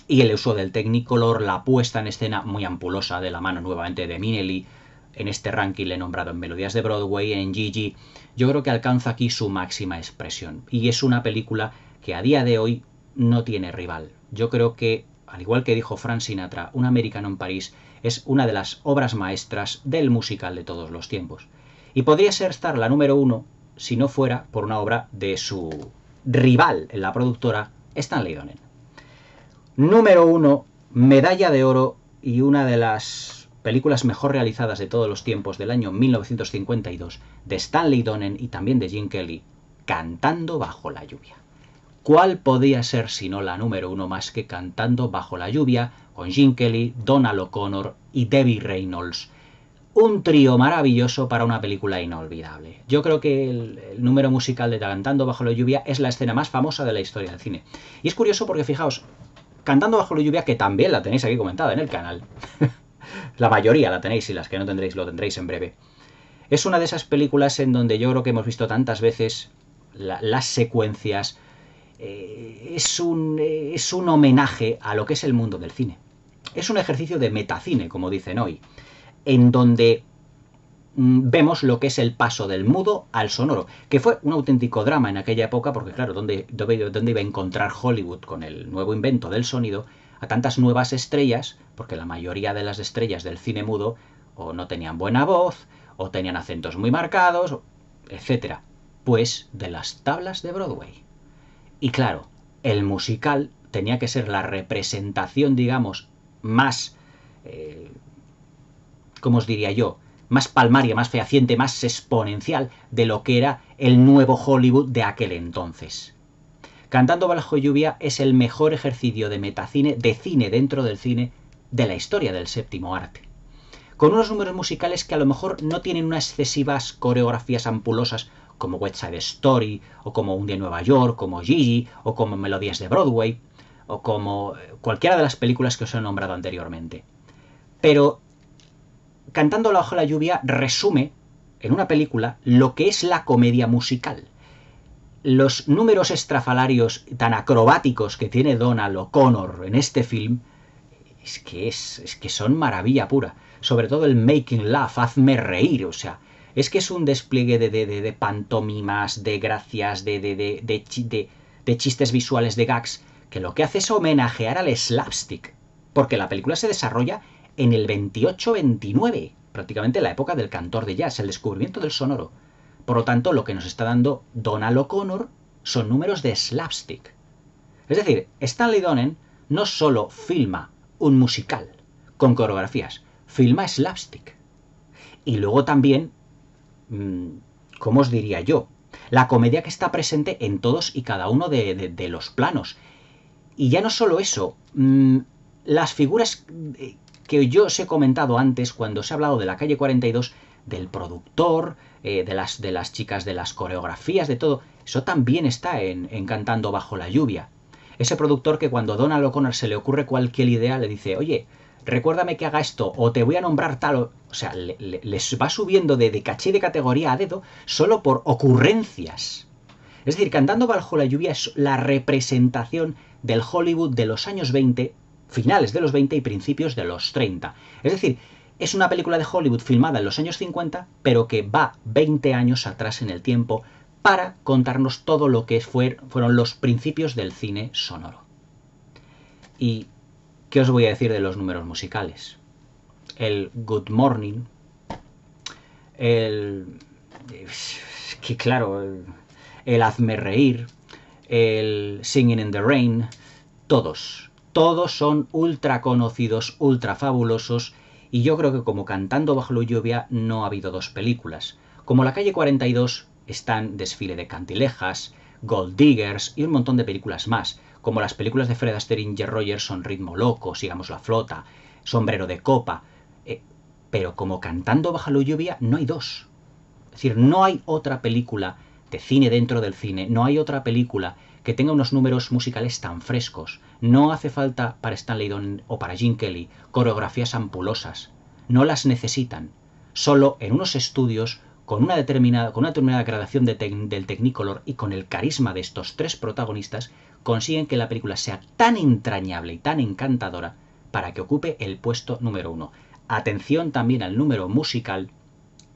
Y el uso del Technicolor, la puesta en escena muy ampulosa de la mano nuevamente de Minelli, en este ranking le he nombrado en Melodías de Broadway, en Gigi, yo creo que alcanza aquí su máxima expresión. Y es una película que a día de hoy no tiene rival. Yo creo que, al igual que dijo Frank Sinatra, Un americano en París es una de las obras maestras del musical de todos los tiempos. Y podría ser estar la número uno si no fuera por una obra de su rival en la productora, Stanley Donen. Número uno, medalla de oro y una de las películas mejor realizadas de todos los tiempos del año 1952, de Stanley Donen y también de Jim Kelly, Cantando bajo la lluvia. ¿Cuál podía ser sino la número uno más que Cantando bajo la lluvia con Jim Kelly, Donald O'Connor y Debbie Reynolds? un trío maravilloso para una película inolvidable. Yo creo que el, número musical de Cantando bajo la lluvia es la escena más famosa de la historia del cine. Y es curioso porque fijaos, Cantando bajo la lluvia, que también la tenéis aquí comentada en el canal, la mayoría la tenéis y las que no tendréis lo tendréis en breve, es una de esas películas en donde yo creo que hemos visto tantas veces las secuencias, eh, es, un, es un homenaje a lo que es el mundo del cine. Es un ejercicio de metacine, como dicen hoy en donde mm, vemos lo que es el paso del mudo al sonoro, que fue un auténtico drama en aquella época, porque claro, ¿dónde, dónde iba a encontrar Hollywood con el nuevo invento del sonido a tantas nuevas estrellas? Porque la mayoría de las estrellas del cine mudo o no tenían buena voz, o tenían acentos muy marcados, etc. Pues de las tablas de Broadway. Y claro, el musical tenía que ser la representación, digamos, más eh, como os diría yo, más palmaria, más fehaciente, más exponencial de lo que era el nuevo Hollywood de aquel entonces. Cantando bajo lluvia es el mejor ejercicio de metacine, de cine dentro del cine, de la historia del séptimo arte. Con unos números musicales que a lo mejor no tienen unas excesivas coreografías ampulosas como West Side Story, o como Un día en Nueva York, como Gigi, o como Melodías de Broadway, o como cualquiera de las películas que os he nombrado anteriormente. Pero Cantando bajo la lluvia resume en una película lo que es la comedia musical. Los números estrafalarios tan acrobáticos que tiene Donald O'Connor en este film es que, es, que son maravilla pura. Sobre todo el making laugh, hazme reír, o sea, es que es un despliegue de, de, de, pantomimas, de gracias, de, de, de, chistes visuales, de gags, que lo que hace es homenajear al slapstick. Porque la película se desarrolla en el 28-29, prácticamente la época del cantor de jazz, el descubrimiento del sonoro. Por lo tanto, lo que nos está dando Donald O'Connor son números de slapstick. Es decir, Stanley Donen no solo filma un musical con coreografías, filma slapstick. Y luego también, mm, ¿cómo os diría yo? La comedia que está presente en todos y cada uno de, los planos. Y ya no solo eso, mm, las figuras eh, que yo os he comentado antes cuando os he hablado de la calle 42, del productor, eh, de, las, de las chicas de las coreografías, de todo, eso también está en, Cantando bajo la lluvia. Ese productor que cuando Donald O'Connor se le ocurre cualquier idea le dice, oye, recuérdame que haga esto o te voy a nombrar tal, o, sea, les va subiendo de, de caché de categoría a dedo solo por ocurrencias. Es decir, Cantando bajo la lluvia es la representación del Hollywood de los años 20 finales de los 20 y principios de los 30. Es decir, es una película de Hollywood filmada en los años 50, pero que va 20 años atrás en el tiempo para contarnos todo lo que fueron los principios del cine sonoro. ¿Y qué os voy a decir de los números musicales? El Good Morning, el... que claro, el, el Hazme Reír, el Singing in the Rain, todos, todos son ultra conocidos, ultra fabulosos, y yo creo que como Cantando bajo la lluvia no ha habido dos películas. Como La calle 42 están Desfile de Cantilejas, Gold Diggers y un montón de películas más, como las películas de Fred Astaire y Rogers son Ritmo Loco, Sigamos la Flota, Sombrero de Copa, eh, pero como Cantando bajo la lluvia no hay dos. Es decir, no hay otra película de cine dentro del cine, no hay otra película que tenga unos números musicales tan frescos. No hace falta para Stanley Donen o para Gene Kelly coreografías ampulosas. No las necesitan. Solo en unos estudios con una determinada, con una determinada gradación del Technicolor y con el carisma de estos tres protagonistas, consiguen que la película sea tan entrañable y tan encantadora para que ocupe el puesto número uno. Atención también al número musical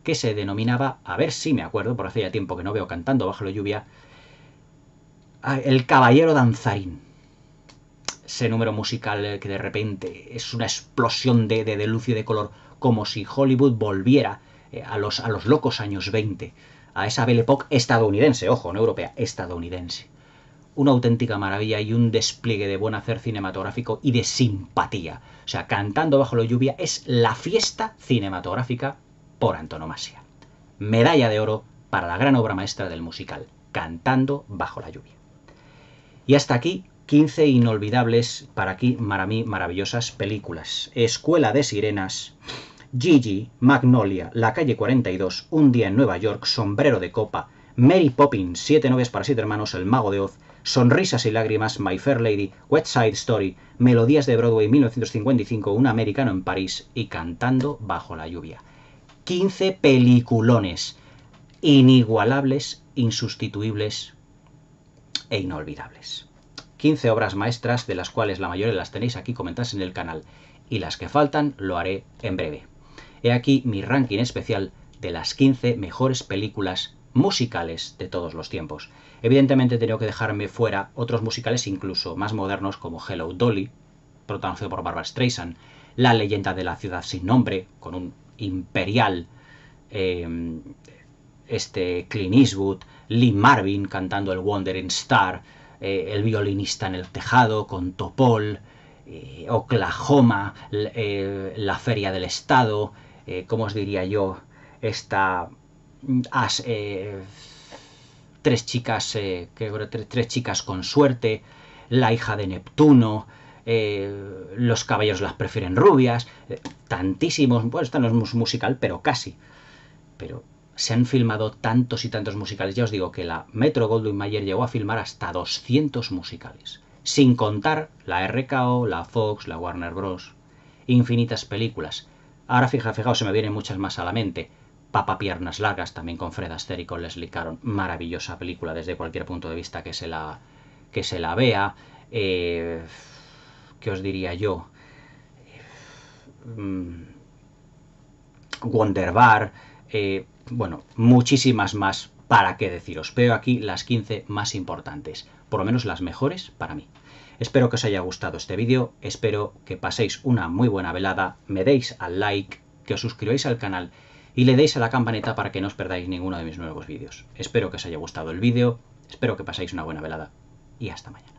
que se denominaba, a ver si me acuerdo, por hace ya tiempo que no veo cantando bajo la lluvia, el Caballero Danzarín. Ese número musical que de repente es una explosión de, de, luz y de color, como si Hollywood volviera eh, a, los, a los locos años 20, a esa Belle Époque estadounidense, ojo, no europea, estadounidense. Una auténtica maravilla y un despliegue de buen hacer cinematográfico y de simpatía. O sea, Cantando bajo la lluvia es la fiesta cinematográfica por antonomasia. Medalla de oro para la gran obra maestra del musical, Cantando bajo la lluvia. Y hasta aquí 15 inolvidables para aquí, para mí, maravillosas películas. Escuela de Sirenas, Gigi, Magnolia, La calle 42, Un día en Nueva York, Sombrero de copa, Mary Poppins, Siete novias para siete hermanos, El mago de Oz, Sonrisas y lágrimas, My Fair Lady, West Side Story, Melodías de Broadway 1955, Un americano en París y Cantando bajo la lluvia. 15 peliculones inigualables, insustituibles, e inolvidables. 15 obras maestras, de las cuales la mayoría las tenéis aquí comentadas en el canal, y las que faltan lo haré en breve. He aquí mi ranking especial de las 15 mejores películas musicales de todos los tiempos. Evidentemente he tenido que dejarme fuera otros musicales incluso más modernos como Hello Dolly, protagonizado por Barbara Streisand, La leyenda de la ciudad sin nombre, con un imperial eh, este Clint Eastwood, Lee Marvin cantando el Wandering Star, eh, el violinista en el tejado con Topol, eh, Oklahoma, eh, la Feria del Estado, ¿cómo os diría yo? Esta... tres chicas, tres, chicas con suerte, la hija de Neptuno, los caballos las prefieren rubias, tantísimos, pues esto no es musical, pero casi. Pero se han filmado tantos y tantos musicales. Ya os digo que la Metro Goldwyn Mayer llegó a filmar hasta 200 musicales. Sin contar la RKO, la Fox, la Warner Bros. Infinitas películas. Ahora fija, fijaos, se me vienen muchas más a la mente. Papa Piernas Largas, también con Fred Astaire y con Leslie Caron. Maravillosa película desde cualquier punto de vista que se la, que se la vea. Eh, ¿Qué os diría yo? Mm, Wonderbar. Eh, bueno, muchísimas más para qué deciros. Veo aquí las 15 más importantes, por lo menos las mejores para mí. Espero que os haya gustado este vídeo, espero que paséis una muy buena velada, me deis al like, que os suscribáis al canal y le deis a la campanita para que no os perdáis ninguno de mis nuevos vídeos. Espero que os haya gustado el vídeo, espero que paséis una buena velada y hasta mañana.